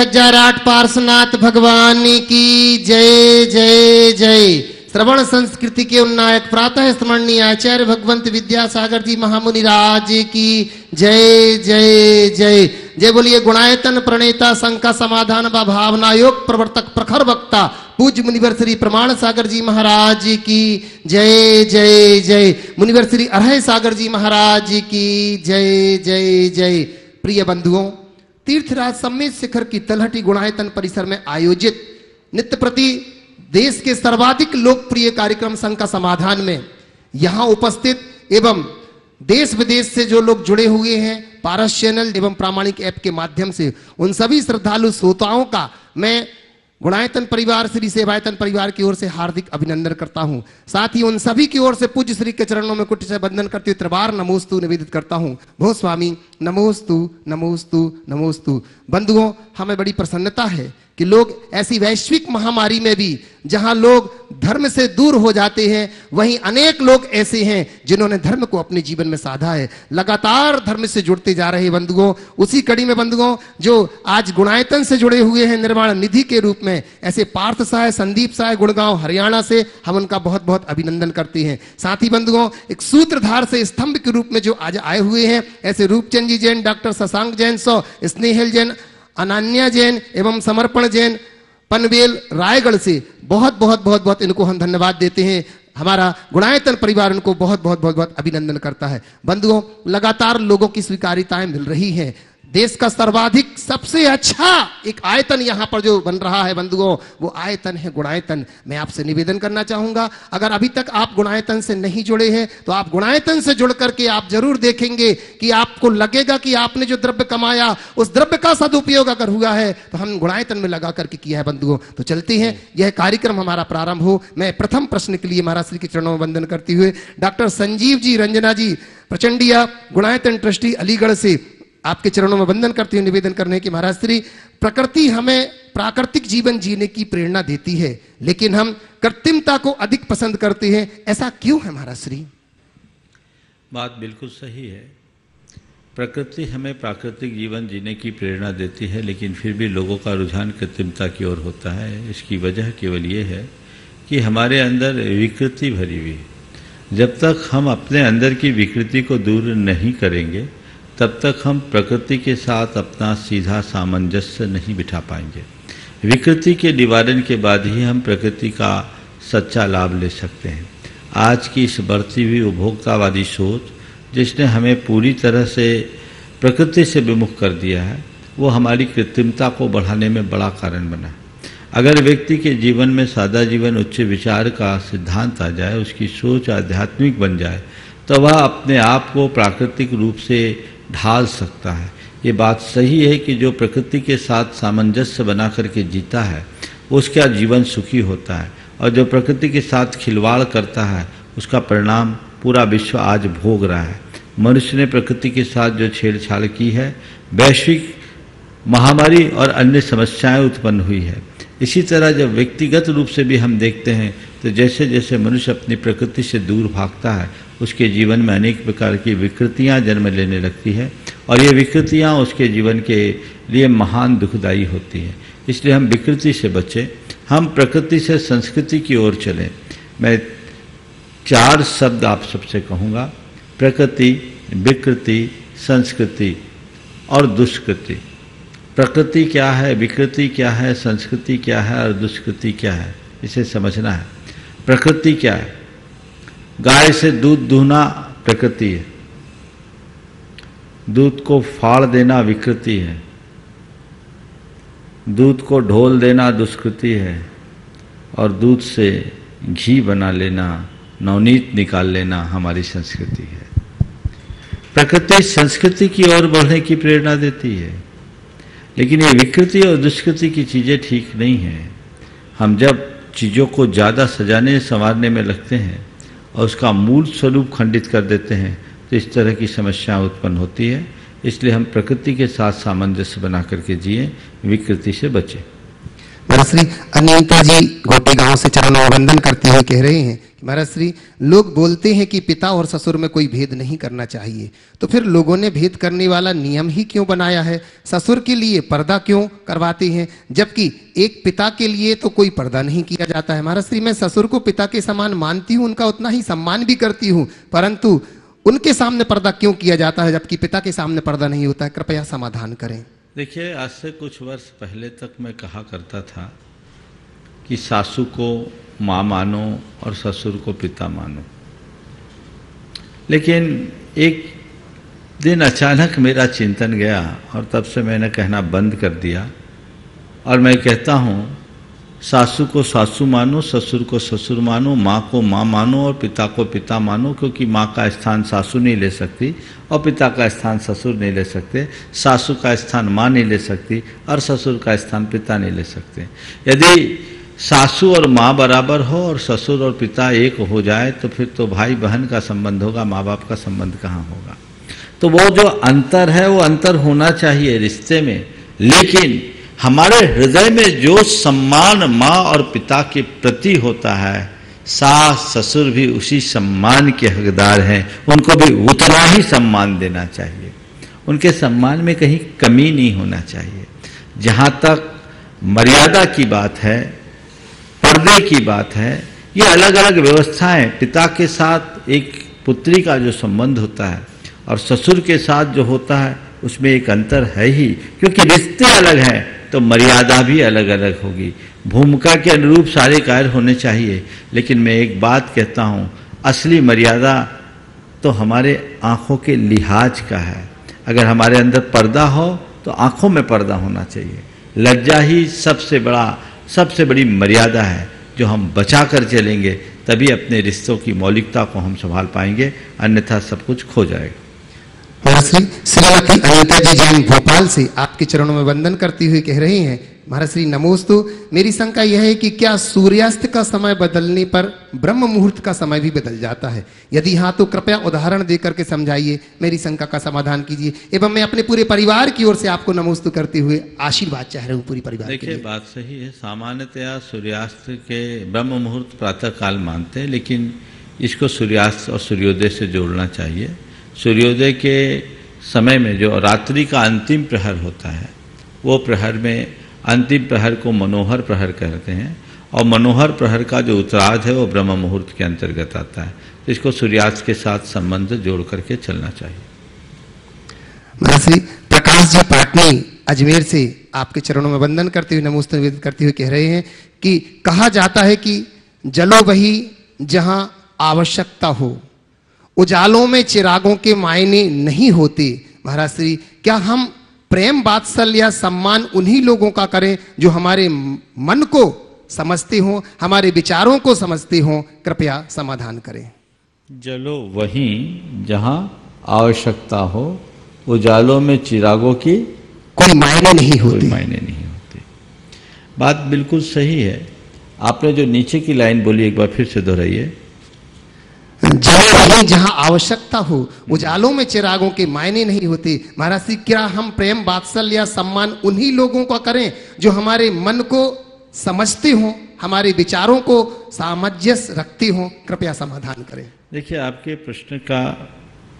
हज़ार आठ पार्श्वनाथ भगवान की जय जय जय। श्रवण संस्कृति के उन्नायक प्रातः स्मरणीय आचार्य भगवंत विद्यासागर जी महामुनि राज की जय जय जय। जय बोलिए, गुणायतन प्रणेता शंका समाधान व भावना योग प्रवर्तक प्रखर वक्ता पूज्य मुनिवर श्री प्रमाण सागर जी महाराज की जय जय जय। मुनिवर श्री अरह सागर जी महाराज की जय जय जय। प्रिय बंधुओं तीर्थराज सम्मेत शिखर की तलहटी गुणायतन परिसर में आयोजित नित्य प्रति देश के सर्वाधिक लोकप्रिय कार्यक्रम संघ का समाधान में यहाँ उपस्थित एवं देश विदेश से जो लोग जुड़े हुए हैं, पारस चैनल एवं प्रामाणिक ऐप के माध्यम से, उन सभी श्रद्धालु, श्रोताओं का मैं गुणायतन परिवार श्री सेवायतन परिवार की ओर से हार्दिक अभिनंदन करता हूँ। साथ ही उन सभी की ओर से पूज्य श्री के चरणों में कुट से बंधन करते हुए त्रिवार नमोस्तु निवेदित करता हूँ। भो स्वामी, नमोस्तु नमोस्तु नमोस्तु। बंधुओं, हमें बड़ी प्रसन्नता है कि लोग ऐसी वैश्विक महामारी में भी, जहाँ लोग धर्म से दूर हो जाते हैं, वहीं अनेक लोग ऐसे हैं जिन्होंने धर्म को अपने जीवन में साधा है। लगातार धर्म से जुड़ते जा रहे बंधुओं, उसी कड़ी में बंधुओं, जो आज गुणायतन से जुड़े हुए हैं निर्माण निधि के रूप में, ऐसे पार्थ साय संदीप साय गुड़गांव, हरियाणा से हम उनका बहुत बहुत अभिनंदन करते हैं। साथ ही बंधुओं, एक सूत्रधार से स्तंभ के रूप में जो आज आए हुए हैं, ऐसे रूपचंद जी जैन, डॉक्टर शशांक जैन, सौ स्नेहल जैन अनान्या जैन एवं समर्पण जैन पनवेल, रायगढ़ से बहुत बहुत बहुत बहुत इनको हम धन्यवाद देते हैं। हमारा गुणायतन परिवार उनको बहुत बहुत बहुत बहुत अभिनंदन करता है। बंधुओं, लगातार लोगों की स्वीकारिताएँ मिल रही हैं। देश का सर्वाधिक सबसे अच्छा एक आयतन यहाँ पर जो बन रहा है बंधुओं, वो आयतन है गुणायतन। मैं आपसे निवेदन करना चाहूँगा, अगर अभी तक आप गुणायतन से नहीं जुड़े हैं तो आप गुणायतन से जुड़ करके आप ज़रूर देखेंगे कि आपको लगेगा कि आपने जो द्रव्य कमाया, उस द्रव्य का सदुपयोग अगर हुआ है तो हम गुणायतन में लगा करके किया है बंधुओं। तो चलते हैं, यह कार्यक्रम हमारा प्रारंभ हो। मैं प्रथम प्रश्न के लिए महाराज श्री के चरणों में वंदन करते हुए डॉक्टर संजीव जी रंजना जी, प्रचंडिया गुणायतन ट्रस्टी अलीगढ़ से आपके चरणों में वंदन करते हुए निवेदन करने की महाराज श्री प्रकृति हमें प्राकृतिक जीवन जीने की प्रेरणा देती है, लेकिन हम कृत्रिमता को अधिक पसंद करते हैं। ऐसा क्यों है महाराज श्री बात बिल्कुल सही है। प्रकृति हमें प्राकृतिक जीवन जीने की प्रेरणा देती है, लेकिन फिर भी लोगों का रुझान कृत्रिमता की ओर होता है। इसकी वजह केवल ये है कि हमारे अंदर विकृति भरी हुई है। जब तक हम अपने अंदर की विकृति को दूर नहीं करेंगे तब तक हम प्रकृति के साथ अपना सीधा सामंजस्य नहीं बिठा पाएँगे। विकृति के निवारण के बाद ही हम प्रकृति का सच्चा लाभ ले सकते हैं। आज की इस बढ़ती हुई उपभोक्तावादी सोच, जिसने हमें पूरी तरह से प्रकृति से विमुख कर दिया है, वो हमारी कृत्रिमता को बढ़ाने में बड़ा कारण बना है। अगर व्यक्ति के जीवन में सादा जीवन, उच्च विचार का सिद्धांत आ जाए, उसकी सोच आध्यात्मिक बन जाए तो वह अपने आप को प्राकृतिक रूप से ढाल सकता है। ये बात सही है कि जो प्रकृति के साथ सामंजस्य बना करके जीता है, उसका जीवन सुखी होता है और जो प्रकृति के साथ खिलवाड़ करता है, उसका परिणाम पूरा विश्व आज भोग रहा है। मनुष्य ने प्रकृति के साथ जो छेड़छाड़ की है, वैश्विक महामारी और अन्य समस्याएँ उत्पन्न हुई है। इसी तरह जब व्यक्तिगत रूप से भी हम देखते हैं तो जैसे जैसे मनुष्य अपनी प्रकृति से दूर भागता है, उसके जीवन में अनेक प्रकार की विकृतियाँ जन्म लेने लगती है, और ये विकृतियाँ उसके जीवन के लिए महान दुखदायी होती हैं। इसलिए हम विकृति से बचें, हम प्रकृति से संस्कृति की ओर चलें। मैं चार शब्द आप सबसे कहूँगा, प्रकृति, विकृति, संस्कृति और दुष्कृति। प्रकृति क्या है, विकृति क्या है, संस्कृति क्या है और दुष्कृति क्या है, इसे समझना है। प्रकृति क्या है? गाय से दूध दूहना प्रकृति है। दूध को फाड़ देना विकृति है। दूध को ढोल देना दुष्कृति है और दूध से घी बना लेना, नवनीत निकाल लेना हमारी संस्कृति है। प्रकृति संस्कृति की ओर बढ़ने की प्रेरणा देती है। लेकिन ये विकृति और दुष्कृति की चीज़ें ठीक नहीं हैं। हम जब चीज़ों को ज़्यादा सजाने, संवारने में लगते हैं और उसका मूल स्वरूप खंडित कर देते हैं तो इस तरह की समस्या उत्पन्न होती है। इसलिए हम प्रकृति के साथ सामंजस्य बना करके जिए, विकृति से बचें। महाराज श्री अनिता जी गोटे गाँव से चरणों में वंदन करते हुए कह रहे हैं कि महाराज श्री, लोग बोलते हैं कि पिता और ससुर में कोई भेद नहीं करना चाहिए। तो फिर लोगों ने भेद करने वाला नियम ही क्यों बनाया है? ससुर के लिए पर्दा क्यों करवाते हैं? जबकि एक पिता के लिए तो कोई पर्दा नहीं किया जाता है। महाराज श्री, मैं ससुर को पिता के समान मानती हूँ, उनका उतना ही सम्मान भी करती हूँ, परंतु उनके सामने पर्दा क्यों किया जाता है, जबकि पिता के सामने पर्दा नहीं होता कृपया समाधान करें। देखिए, आज से कुछ वर्ष पहले तक मैं कहा करता था कि सासू को माँ मानो और ससुर को पिता मानो। लेकिन एक दिन अचानक मेरा चिंतन गया और तब से मैंने कहना बंद कर दिया और मैं कहता हूँ सासू को सासू मानो, ससुर को ससुर मानो, माँ को माँ मानो और पिता को पिता मानो, क्योंकि माँ का स्थान सासू नहीं ले सकती और पिता का स्थान ससुर नहीं ले सकते, सासू का स्थान माँ नहीं ले सकती और ससुर का स्थान पिता नहीं ले सकते। यदि सासू और माँ बराबर हो और ससुर और पिता एक हो जाए तो फिर तो भाई बहन का संबंध होगा माँ बाप का संबंध कहाँ होगा? तो वो जो अंतर है, वो अंतर होना चाहिए रिश्ते में। लेकिन हमारे हृदय में जो सम्मान माँ और पिता के प्रति होता है, सास, ससुर भी उसी सम्मान के हकदार हैं। उनको भी उतना ही सम्मान देना चाहिए। उनके सम्मान में कहीं कमी नहीं होना चाहिए। जहाँ तक मर्यादा की बात है, पर्दे की बात है, ये अलग अलग व्यवस्थाएँ पिता के साथ एक पुत्री का जो संबंध होता है और ससुर के साथ जो होता है, उसमें एक अंतर है ही, क्योंकि रिश्ते अलग हैं। तो मर्यादा भी अलग अलग होगी। भूमिका के अनुरूप सारे कार्य होने चाहिए, लेकिन मैं एक बात कहता हूँ, असली मर्यादा तो हमारे आँखों के लिहाज का है। अगर हमारे अंदर पर्दा हो तो आँखों में पर्दा होना चाहिए। लज्जा ही सबसे बड़ा, सबसे बड़ी मर्यादा है, जो हम बचा कर चलेंगे, तभी अपने रिश्तों की मौलिकता को हम संभाल पाएँगे, अन्यथा सब कुछ खो जाएगा। श्री श्रीमती अनिता जी जैन भोपाल से आपके चरणों में वंदन करती हुई कह रही हैं महाराज श्री नमोस्तु। मेरी शंका यह है कि क्या सूर्यास्त का समय बदलने पर ब्रह्म मुहूर्त का समय भी बदल जाता है? यदि हाँ तो कृपया उदाहरण देकर के समझाइए मेरी शंका का समाधान कीजिए एवं मैं अपने पूरे परिवार की ओर से आपको नमोस्तु करते हुए आशीर्वाद चाह रहा हूँ पूरी परिवार देखिए बात सही है। सामान्यतया सूर्यास्त के ब्रह्म मुहूर्त प्रातः काल मानते हैं लेकिन इसको सूर्यास्त और सूर्योदय से जोड़ना चाहिए। सूर्योदय के समय में जो रात्रि का अंतिम प्रहर होता है, वो प्रहर में अंतिम प्रहर को मनोहर प्रहर कहते हैं। और मनोहर प्रहर का जो उत्तराध है, वो ब्रह्म मुहूर्त के अंतर्गत आता है। इसको सूर्यास्त के साथ संबंध जोड़ करके चलना चाहिए। महर्षि प्रकाश जी पाटनी अजमेर से आपके चरणों में वंदन करते हुए, नमोस्त करते हुए कह रहे हैं कि कहा जाता है कि जलो वही जहाँ आवश्यकता हो। उजालों में चिरागों के मायने नहीं होते। महाराज श्री क्या हम प्रेम बात्सल या सम्मान उन्हीं लोगों का करें जो हमारे मन को समझते हो हमारे विचारों को समझते हो? कृपया समाधान करें। जलो वहीं जहाँ आवश्यकता हो उजालों में चिरागों की कोई मायने नहीं होते। मायने नहीं होते। बात बिल्कुल सही है। आपने जो नीचे की लाइन बोली एक बार फिर से दोहराइए। वहीं जहाँ आवश्यकता हो, उजालों में चिरागों के मायने नहीं होते। महाराज जी, क्या हम प्रेम बात्सल या सम्मान उन्हीं लोगों का करें जो हमारे मन को समझते हो, हमारे विचारों को सामंजस्य रखते हो? कृपया समाधान करें। देखिए, आपके प्रश्न का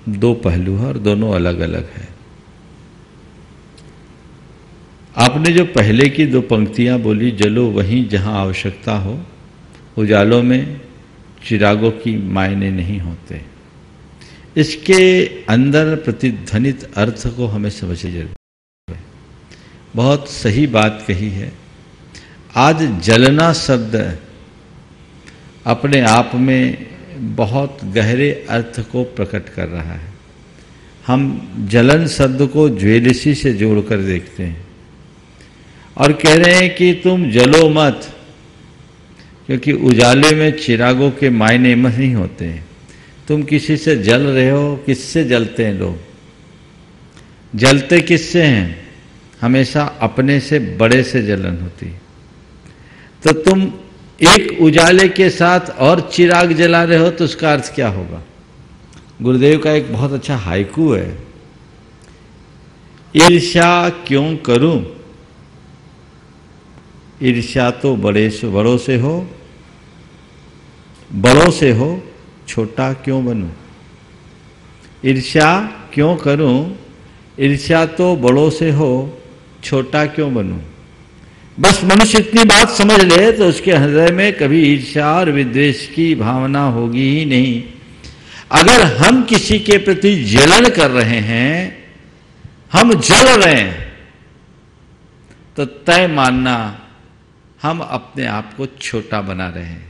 दो पहलू है और दोनों अलग अलग है। आपने जो पहले की दो पंक्तियाँ बोली, जलो वहीं जहाँ आवश्यकता हो, उजालों में चिरागों की मायने नहीं होते। इसके अंदर प्रतिध्वनित अर्थ को हमें समझे ज़रूर बहुत सही बात कही है। आज जलना शब्द अपने आप में बहुत गहरे अर्थ को प्रकट कर रहा है। हम जलन शब्द को ज्वेलसी से जोड़कर देखते हैं और कह रहे हैं कि तुम जलो मत। क्योंकि उजाले में चिरागों के मायने नहीं होते हैं। तुम किसी से जल रहे हो, किससे जलते हैं लोग? जलते किससे हैं? हमेशा अपने से, बड़े से जलन होती तो तुम एक उजाले के साथ और चिराग जला रहे हो तो उसका अर्थ क्या होगा? गुरुदेव का एक बहुत अच्छा हाइकू है। ईर्ष्या क्यों करूँ? ईर्ष्या तो बड़े से, बड़ों से हो बड़ों से हो, छोटा क्यों बनूं? ईर्ष्या क्यों करूँ? ईर्ष्या तो बड़ों से हो, छोटा क्यों बनूं? बस मनुष्य इतनी बात समझ ले तो उसके हृदय में कभी ईर्ष्या और विद्वेष की भावना होगी ही नहीं। अगर हम किसी के प्रति जलन कर रहे हैं, हम जल रहे हैं तो तय मानना हम अपने आप को छोटा बना रहे हैं।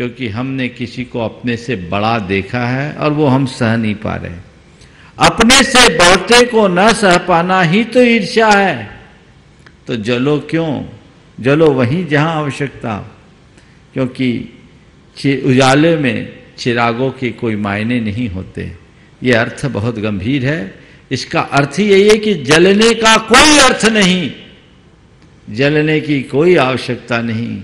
क्योंकि हमने किसी को अपने से बड़ा देखा है और वो हम सह नहीं पा रहे। अपने से बढ़ते को न सह पाना ही तो ईर्ष्या है। तो जलो क्यों? जलो वहीं जहाँ आवश्यकता। क्योंकि उजाले में चिरागों के कोई मायने नहीं होते। ये अर्थ बहुत गंभीर है। इसका अर्थ यही है कि जलने का कोई अर्थ नहीं। जलने की कोई आवश्यकता नहीं।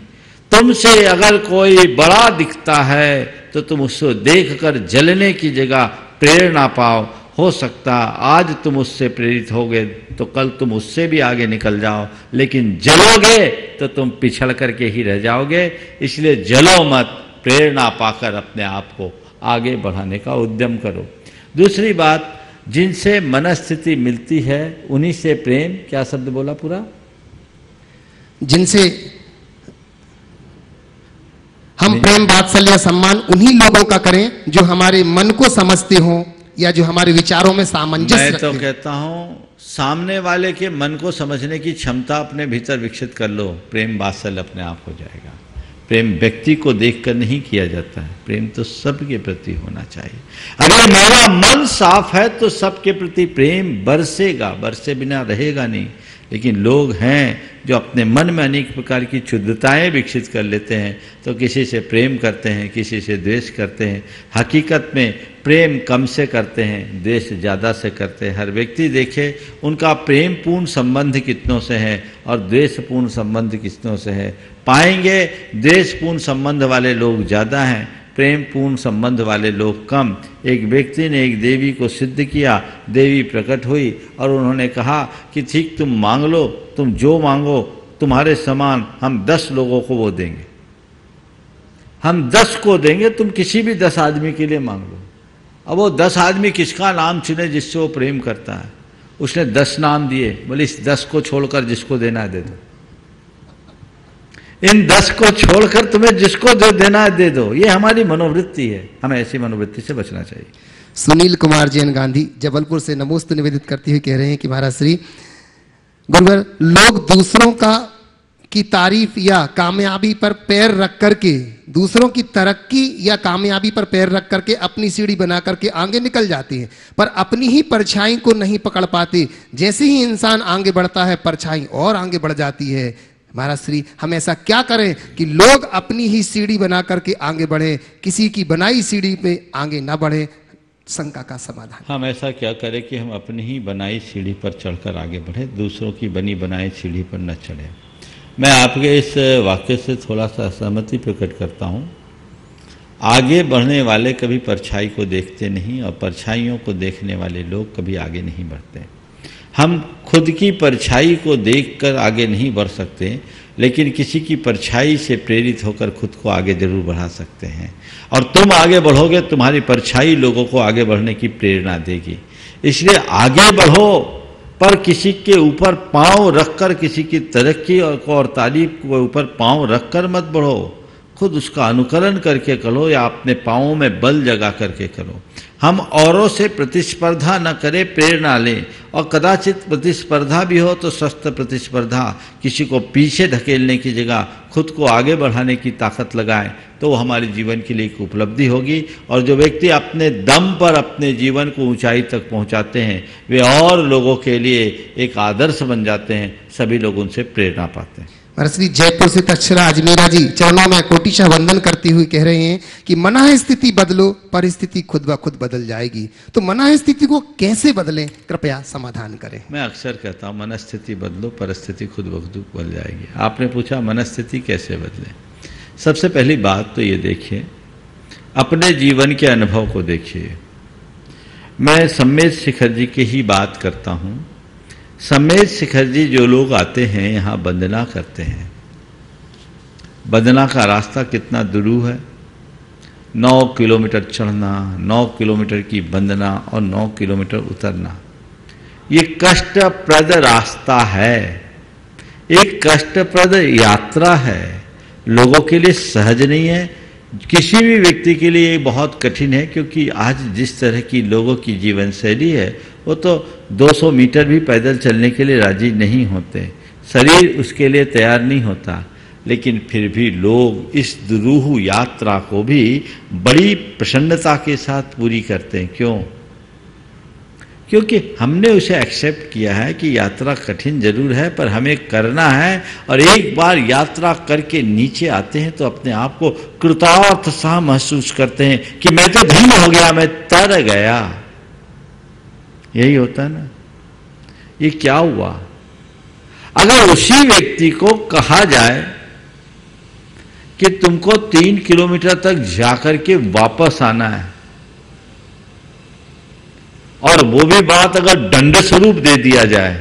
तुमसे अगर कोई बड़ा दिखता है तो तुम उसको देखकर जलने की जगह प्रेरणा पाओ। हो सकता आज तुम उससे प्रेरित होगे तो कल तुम उससे भी आगे निकल जाओ। लेकिन जलोगे तो तुम पिछड़ करके ही रह जाओगे। इसलिए जलो मत, प्रेरणा पाकर अपने आप को आगे बढ़ाने का उद्यम करो। दूसरी बात, जिनसे मनस्थिति मिलती है, उन्हीं से प्रेम, क्या शब्द बोला पूरा? जिनसे हम प्रेम वात्सल्य सम्मान उन्हीं लोगों का करें जो हमारे मन को समझते हो या जो हमारे विचारों में सामंजस्य मैं तो कहता हूँ सामने वाले के मन को समझने की क्षमता अपने भीतर विकसित कर लो प्रेम वात्सल्य अपने आप हो जाएगा। प्रेम व्यक्ति को देखकर नहीं किया जाता है प्रेम तो सबके प्रति होना चाहिए। अगर मेरा मन साफ़ है तो सबके प्रति प्रेम बरसेगा बरसे बिना रहेगा नहीं। लेकिन लोग हैं जो अपने मन में अनेक प्रकार की क्षुद्धताएँ विकसित कर लेते हैं तो किसी से प्रेम करते हैं, किसी से द्वेष करते हैं। हकीकत में प्रेम कम से करते हैं, द्वेष ज़्यादा से करते हैं। हर व्यक्ति देखे, उनका प्रेम पूर्ण संबंध कितनों से है और द्वेषपूर्ण संबंध कितनों से है। पाएँगे, द्वेषपूर्ण संबंध वाले लोग ज़्यादा हैं प्रेम पूर्ण संबंध वाले लोग कम। एक व्यक्ति ने एक देवी को सिद्ध किया, देवी प्रकट हुई और उन्होंने कहा कि ठीक तुम मांग लो, तुम जो मांगो, तुम्हारे समान हम दस लोगों को वो देंगे। हम दस को देंगे, तुम किसी भी दस आदमी के लिए मांग लो। अब वो दस आदमी किसका नाम चुने जिससे वो प्रेम करता है? उसने दस नाम दिए, बोले इस दस को छोड़कर जिसको देना है दे दो। इन दस को छोड़कर तुम्हें जिसको दे देना है दे दो। ये हमारी मनोवृत्ति है। हमें ऐसी मनोवृत्ति से बचना चाहिए। सुनील कुमार जैन गांधी जबलपुर से नमोस्त निवेदित करते हुए कह रहे हैं कि महाराज श्री, गुरुवर, लोग दूसरों का, की तारीफ़ या कामयाबी पर पैर रख करके, दूसरों की तरक्की या कामयाबी पर पैर रख करके अपनी सीढ़ी बना करके आगे निकल जाते हैं, पर अपनी ही परछाई को नहीं पकड़ पाते। जैसे ही इंसान आगे बढ़ता है, परछाई और आगे बढ़ जाती है। महाराज श्री हम ऐसा क्या करें कि लोग अपनी ही सीढ़ी बना करके आगे बढ़े, किसी की बनाई सीढ़ी पे आगे ना बढ़े? शंका का समाधान। हम ऐसा क्या करें कि हम अपनी ही बनाई सीढ़ी पर चढ़कर आगे बढ़े, दूसरों की बनी बनाई सीढ़ी पर न चढ़े? मैं आपके इस वाक्य से थोड़ा सा सहमति प्रकट करता हूँ। आगे बढ़ने वाले कभी परछाई को देखते नहीं और परछाइयों को देखने वाले लोग कभी आगे नहीं बढ़ते। हम खुद की परछाई को देखकर आगे नहीं बढ़ सकते लेकिन किसी की परछाई से प्रेरित होकर खुद को आगे ज़रूर बढ़ा सकते हैं। और तुम आगे बढ़ोगे तुम्हारी परछाई लोगों को आगे बढ़ने की प्रेरणा देगी। इसलिए आगे बढ़ो पर किसी के ऊपर पाँव रखकर किसी की तरक्की और, तारीफ़ के ऊपर पाँव रखकर मत बढ़ो। खुद उसका अनुकरण करके करो या अपने पाँवों में बल जगा करके करो। हम औरों से प्रतिस्पर्धा न करें, प्रेरणा लें। और कदाचित प्रतिस्पर्धा भी हो तो स्वस्थ प्रतिस्पर्धा, किसी को पीछे धकेलने की जगह, खुद को आगे बढ़ाने की ताकत लगाएँ तो वो हमारे जीवन के लिए एक उपलब्धि होगी। और जो व्यक्ति अपने दम पर अपने जीवन को ऊंचाई तक पहुंचाते हैं, वे और लोगों के लिए एक आदर्श बन जाते हैं, सभी लोग उनसे प्रेरणा पाते हैं। श्री जयपुर से तक्षरा अजमेरा जी, चरणों में कोटिशा वंदन करते हुए कह रहे हैं कि मना स्थिति बदलो, परिस्थिति खुद ब खुद बदल जाएगी। तो मना स्थिति को कैसे बदलें? कृपया समाधान करें। मैं अक्सर कहता हूँ मनस्थिति बदलो, परिस्थिति खुद ब खुद बदल जाएगी। आपने पूछा मनस्थिति कैसे बदले? सबसे पहली बात तो ये देखिए, अपने जीवन के अनुभव को देखिए। मैं सम्मेद शिखर जी की ही बात करता हूँ समेत शिखर जी जो लोग आते हैं, यहाँ वंदना करते हैं। बदना का रास्ता कितना दुरूह है। नौ किलोमीटर चढ़ना, नौ किलोमीटर की बंदना और नौ किलोमीटर उतरना। ये कष्टप्रद रास्ता है। एक कष्टप्रद यात्रा है। लोगों के लिए सहज नहीं है। किसी भी व्यक्ति के लिए ये बहुत कठिन है, क्योंकि आज जिस तरह की लोगों की जीवन शैली है, वो तो 200 मीटर भी पैदल चलने के लिए राज़ी नहीं होते। शरीर उसके लिए तैयार नहीं होता, लेकिन फिर भी लोग इस दुरूह यात्रा को भी बड़ी प्रसन्नता के साथ पूरी करते हैं। क्यों? क्योंकि हमने उसे एक्सेप्ट किया है कि यात्रा कठिन ज़रूर है, पर हमें करना है और एक बार यात्रा करके नीचे आते हैं तो अपने आप को कृतार्थ सा महसूस करते हैं कि मैं तो धन्य हो गया, मैं तर गया। यही होता है ना। ये क्या हुआ? अगर उसी व्यक्ति को कहा जाए कि तुमको तीन किलोमीटर तक जाकर के वापस आना है, और वो भी बात अगर दंड स्वरूप दे दिया जाए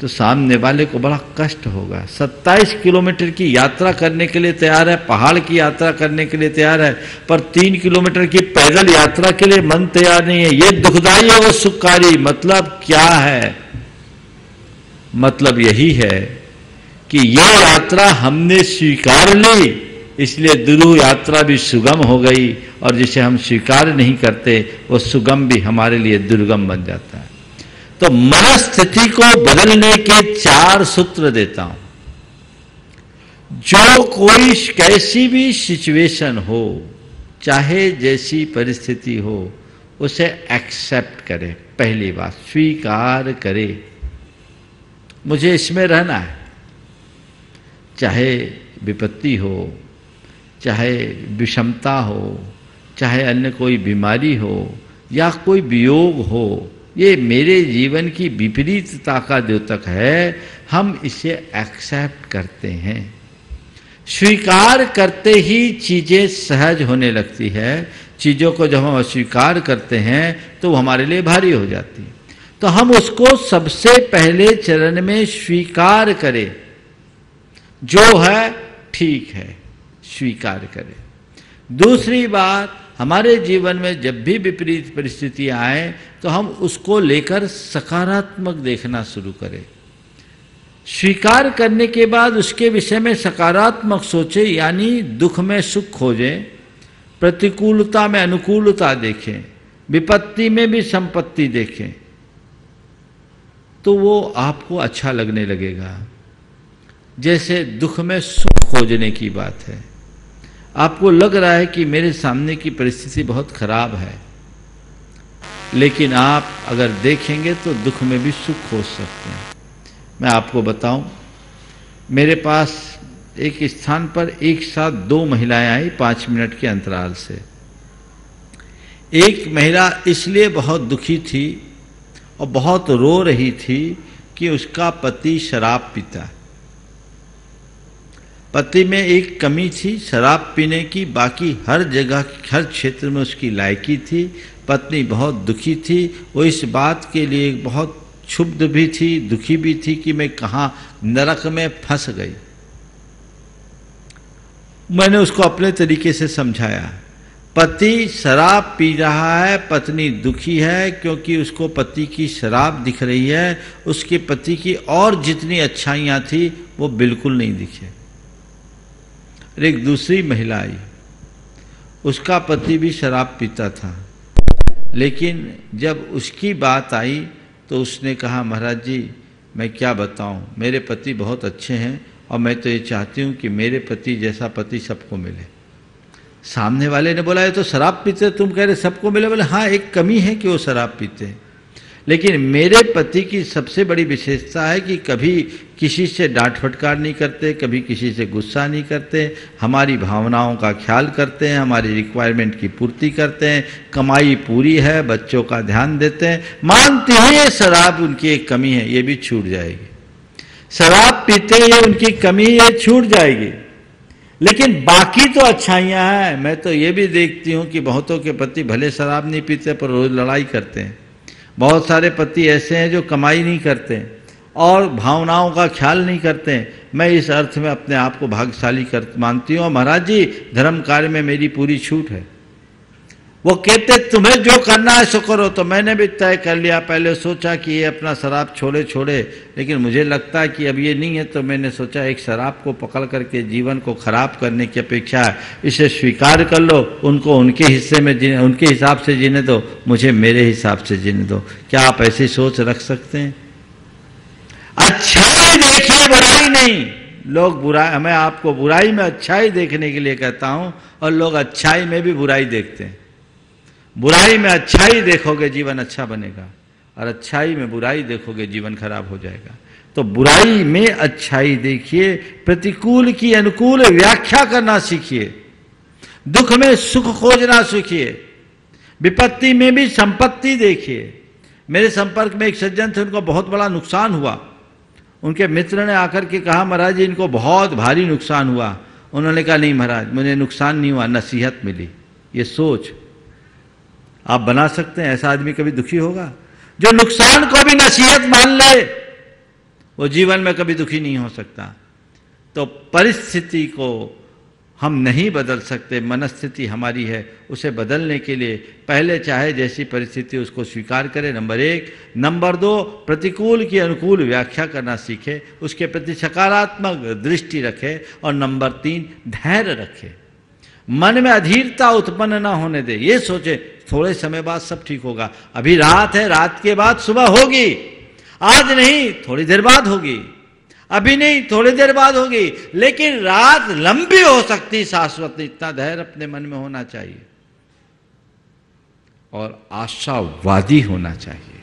तो सामने वाले को बड़ा कष्ट होगा। 27 किलोमीटर की यात्रा करने के लिए तैयार है, पहाड़ की यात्रा करने के लिए तैयार है, पर तीन किलोमीटर की पैदल यात्रा के लिए मन तैयार नहीं है। ये दुखदाई और सुखकारी। मतलब क्या है? मतलब यही है कि यह यात्रा हमने स्वीकार ली, इसलिए दुरू यात्रा भी सुगम हो गई, और जिसे हम स्वीकार नहीं करते, वो सुगम भी हमारे लिए दुर्गम बन जाता है। तो मनस्थिति को बदलने के चार सूत्र देता हूँ। जो कोई कैसी भी सिचुएशन हो, चाहे जैसी परिस्थिति हो, उसे एक्सेप्ट करे, पहली बात, स्वीकार करे। मुझे इसमें रहना है। चाहे विपत्ति हो, चाहे विषमता हो, चाहे अन्य कोई बीमारी हो, या कोई वियोग हो ये मेरे जीवन की विपरीतता का द्योतक है, हम इसे एक्सेप्ट करते हैं। स्वीकार करते ही चीज़ें सहज होने लगती है। चीज़ों को जब हम अस्वीकार करते हैं तो वो हमारे लिए भारी हो जाती है। तो हम उसको सबसे पहले चरण में स्वीकार करें। जो है, ठीक है, स्वीकार करें। दूसरी बात हमारे जीवन में जब भी विपरीत परिस्थितियाँ आए तो हम उसको लेकर सकारात्मक देखना शुरू करें। स्वीकार करने के बाद उसके विषय में सकारात्मक सोचे, यानी दुख में सुख खोजें, प्रतिकूलता में अनुकूलता देखें, विपत्ति में भी संपत्ति देखें तो वो आपको अच्छा लगने लगेगा। जैसे दुख में सुख खोजने की बात है। आपको लग रहा है कि मेरे सामने की परिस्थिति बहुत खराब है, लेकिन आप अगर देखेंगे तो दुख में भी सुख खोज सकते हैं। मैं आपको बताऊँ, मेरे पास एक स्थान पर एक साथ दो महिलाएँ आई पाँच मिनट के अंतराल से। एक महिला इसलिए बहुत दुखी थी और बहुत रो रही थी कि उसका पति शराब पीता पति में एक कमी थी, शराब पीने की, बाकी हर जगह, हर क्षेत्र में उसकी लायकी थी, पत्नी बहुत दुखी थी, वो इस बात के लिए बहुत क्षुब्ध भी थी, दुखी भी थी कि मैं कहाँ नरक में फंस गई। मैंने उसको अपने तरीके से समझाया। पति शराब पी रहा है, पत्नी दुखी है, क्योंकि उसको पति की शराब दिख रही है, उसके पति की और जितनी अच्छाइयाँ थी, वो बिल्कुल नहीं दिखे। और एक दूसरी महिला आई। उसका पति भी शराब पीता था। लेकिन जब उसकी बात आई तो उसने कहा, महाराज जी, मैं क्या बताऊँ? मेरे पति बहुत अच्छे हैं और मैं तो ये चाहती हूँ कि मेरे पति जैसा पति सबको मिले। सामने वाले ने बोला, ये तो शराब पीते तुम कह रहे, सबको मिले? बोले हाँ एक कमी है कि वो शराब पीते हैं। लेकिन मेरे पति की सबसे बड़ी विशेषता है कि कभी किसी से डांट फटकार नहीं करते, कभी किसी से गुस्सा नहीं करते, हमारी भावनाओं का ख्याल करते हैं, हमारी रिक्वायरमेंट की पूर्ति करते हैं, कमाई पूरी है, बच्चों का ध्यान देते हैं, मानते हैं ये शराब उनकी एक कमी है, ये भी छूट जाएगी। शराब पीते ये उनकी कमी ये छूट जाएगी। लेकिन बाकी तो अच्छाइयाँ हैं, मैं तो ये भी देखती हूँ कि बहुतों के पति भले शराब नहीं पीते, पर रोज लड़ाई करते हैं। बहुत सारे पति ऐसे हैं जो कमाई नहीं करते और भावनाओं का ख्याल नहीं करते। मैं इस अर्थ में अपने आप को भाग्यशाली कर मानती हूँ। महाराज जी, धर्म कार्य में मेरी पूरी छूट है। वो कहते, तुम्हें जो करना है सो करो। तो मैंने भी तय कर लिया। पहले सोचा कि ये अपना शराब छोड़े छोड़े, लेकिन मुझे लगता है कि अब ये नहीं है। तो मैंने सोचा, एक शराब को पकड़ करके, जीवन को खराब करने की अपेक्षा इसे स्वीकार कर लो। उनको उनके हिस्से में जीने, उनके हिसाब से जीने दो। मुझे मेरे हिसाब से जीने दो। क्या आप ऐसी सोच रख सकते हैं? अच्छाई देखिए, बुराई नहीं। लोग बुराई, मैं आपको बुराई में अच्छाई देखने के लिए कहता हूँ और लोग अच्छाई में भी बुराई देखते हैं। बुराई में अच्छाई देखोगे, जीवन अच्छा बनेगा। और अच्छाई में बुराई देखोगे, जीवन खराब हो जाएगा। तो बुराई में अच्छाई देखिए, प्रतिकूल की अनुकूल व्याख्या करना सीखिए। दुख में सुख खोजना सीखिए। विपत्ति में भी संपत्ति देखिए। मेरे संपर्क में एक सज्जन थे, उनको बहुत बड़ा नुकसान हुआ। उनके मित्र ने आकर के कहा, महाराज जी, इनको बहुत भारी नुकसान हुआ। उन्होंने कहा, नहीं महाराज, मुझे नुकसान नहीं हुआ, नसीहत मिली। ये सोच आप बना सकते हैं, ऐसा आदमी कभी दुखी होगा? जो नुकसान को भी नसीहत मान ले, वो जीवन में कभी दुखी नहीं हो सकता। तो परिस्थिति को हम नहीं बदल सकते, मनस्थिति हमारी है, उसे बदलने के लिए पहले चाहे जैसी परिस्थिति उसको स्वीकार करें, नंबर एक। नंबर दो, प्रतिकूल की अनुकूल व्याख्या करना सीखे, उसके प्रति सकारात्मक दृष्टि रखे, और नंबर तीन, धैर्य रखे। मन में अधीरता उत्पन्न ना होने दे, ये सोचे थोड़े समय बाद सब ठीक होगा। अभी रात है, रात के बाद सुबह होगी। आज नहीं, थोड़ी देर बाद होगी। अभी नहीं, थोड़ी देर बाद होगी। लेकिन रात लंबी हो सकती, शाश्वत इतना धैर्य अपने मन में होना चाहिए। और आशावादी होना चाहिए।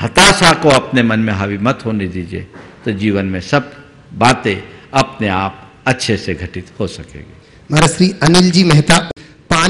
हताशा को अपने मन में हावी मत होने दीजिए। तो जीवन में सब बातें अपने आप अच्छे से घटित हो सकेगी। महाराज, श्री अनिल जी मेहता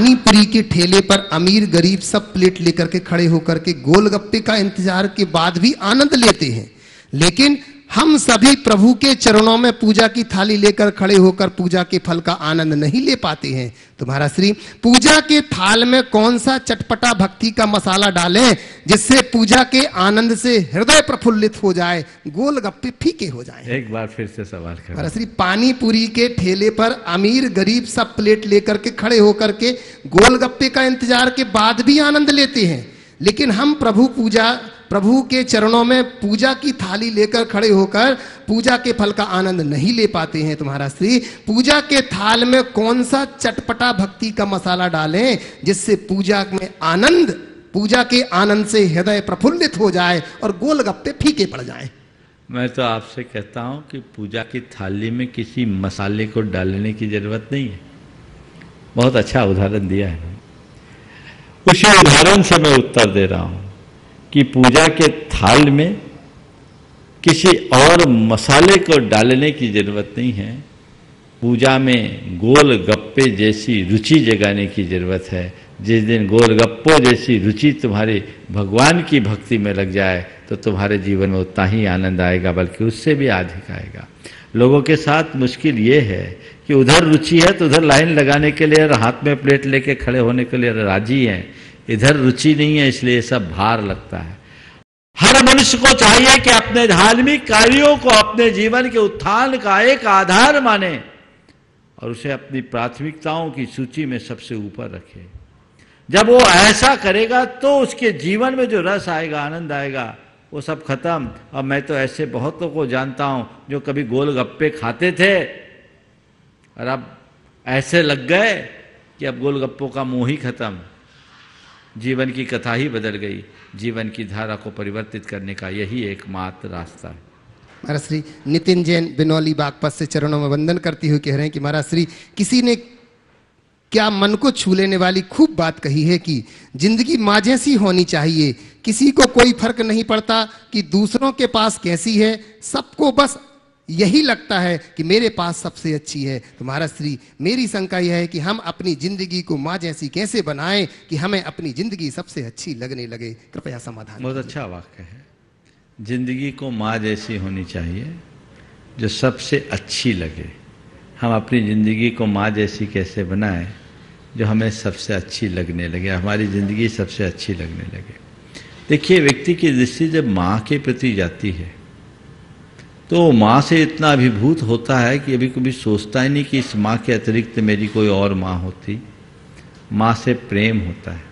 पानी पुरी के ठेले पर अमीर गरीब सब प्लेट लेकर के खड़े होकर के गोलगप्पे का इंतज़ार के बाद भी आनंद लेते हैं। लेकिन हम सभी प्रभु के चरणों में पूजा की थाली लेकर खड़े होकर पूजा के फल का आनंद नहीं ले पाते हैं। तुम्हारा श्री पूजा के थाल में कौन सा चटपटा भक्ति का मसाला डालें जिससे पूजा के आनंद से हृदय प्रफुल्लित हो जाए गोलगप्पे फीके हो जाए। एक बार फिर से सवाल कर। श्री पानी पूरी के ठेले पर अमीर गरीब सब प्लेट लेकर के खड़े होकर के गोलगप्पे का इंतज़ार के बाद भी आनंद लेते हैं। लेकिन हम प्रभु पूजा प्रभु के चरणों में पूजा की थाली लेकर खड़े होकर पूजा के फल का आनंद नहीं ले पाते हैं तुम्हारा श्री पूजा के थाल में कौन सा चटपटा भक्ति का मसाला डालें जिससे पूजा में आनंद, पूजा के आनंद से हृदय प्रफुल्लित हो जाए और गोलगप्पे फीके पड़ जाए। मैं तो आपसे कहता हूँ कि पूजा की थाली में किसी मसाले को डालने की ज़रूरत नहीं है। बहुत अच्छा उदाहरण दिया है। उसी उदाहरण से मैं उत्तर दे रहा हूँ। कि पूजा के थाल में किसी और मसाले को डालने की ज़रूरत नहीं है। पूजा में गोल गप्पे जैसी रुचि जगाने की ज़रूरत है। जिस दिन गोल गप्पो जैसी रुचि तुम्हारी भगवान की भक्ति में लग जाए तो तुम्हारे जीवन में उतना ही आनंद आएगा, बल्कि उससे भी अधिक आएगा। लोगों के साथ मुश्किल ये है कि उधर रुचि है तो उधर लाइन लगाने के लिए हाथ में प्लेट लेके खड़े होने के लिए राज़ी हैं। इधर रुचि नहीं है, इसलिए सब भार लगता है। हर मनुष्य को चाहिए कि अपने धार्मिक कार्यों को अपने जीवन के उत्थान का एक आधार माने और उसे अपनी प्राथमिकताओं की सूची में सबसे ऊपर रखे। जब वो ऐसा करेगा तो उसके जीवन में जो रस आएगा, आनंद आएगा, वो सब खत्म। और मैं तो ऐसे बहुतों को जानता हूँ, जो कभी गोलगप्पे खाते थे और अब ऐसे लग गए कि अब गोलगप्पों का मुँह ही खत्म। जीवन की कथा ही बदल गई। जीवन की धारा को परिवर्तित करने का यही एकमात्र रास्ता है। महाराज श्री नितिन जैन बिनौली बागपत से चरणों में वंदन करती हुई कह रहे हैं कि महाराज श्री, किसी ने क्या मन को छू लेने वाली खूब बात कही है कि ज़िंदगी माँ जैसी होनी चाहिए। किसी को कोई फ़र्क नहीं पड़ता कि दूसरों के पास कैसी है। सबको बस यही लगता है कि मेरे पास सबसे अच्छी है। तो महाराज श्री मेरी शंका यह है कि हम अपनी ज़िंदगी को माँ जैसी कैसे बनाएँ कि हमें अपनी ज़िंदगी सबसे अच्छी लगने लगे। कृपया समाधान बहुत अच्छा वाक्य है। ज़िंदगी को माँ जैसी होनी चाहिए जो सबसे अच्छी लगे। हम अपनी ज़िंदगी को माँ जैसी कैसे बनाएँ जो हमें सबसे अच्छी लगने लगे हमारी ज़िंदगी सबसे अच्छी लगने लगे। देखिए व्यक्ति की दृष्टि जब माँ के प्रति जाती है तो माँ से इतना अभिभूत होता है कि अभी कभी सोचता ही नहीं कि इस माँ के अतिरिक्त मेरी कोई और माँ होती। माँ से प्रेम होता है।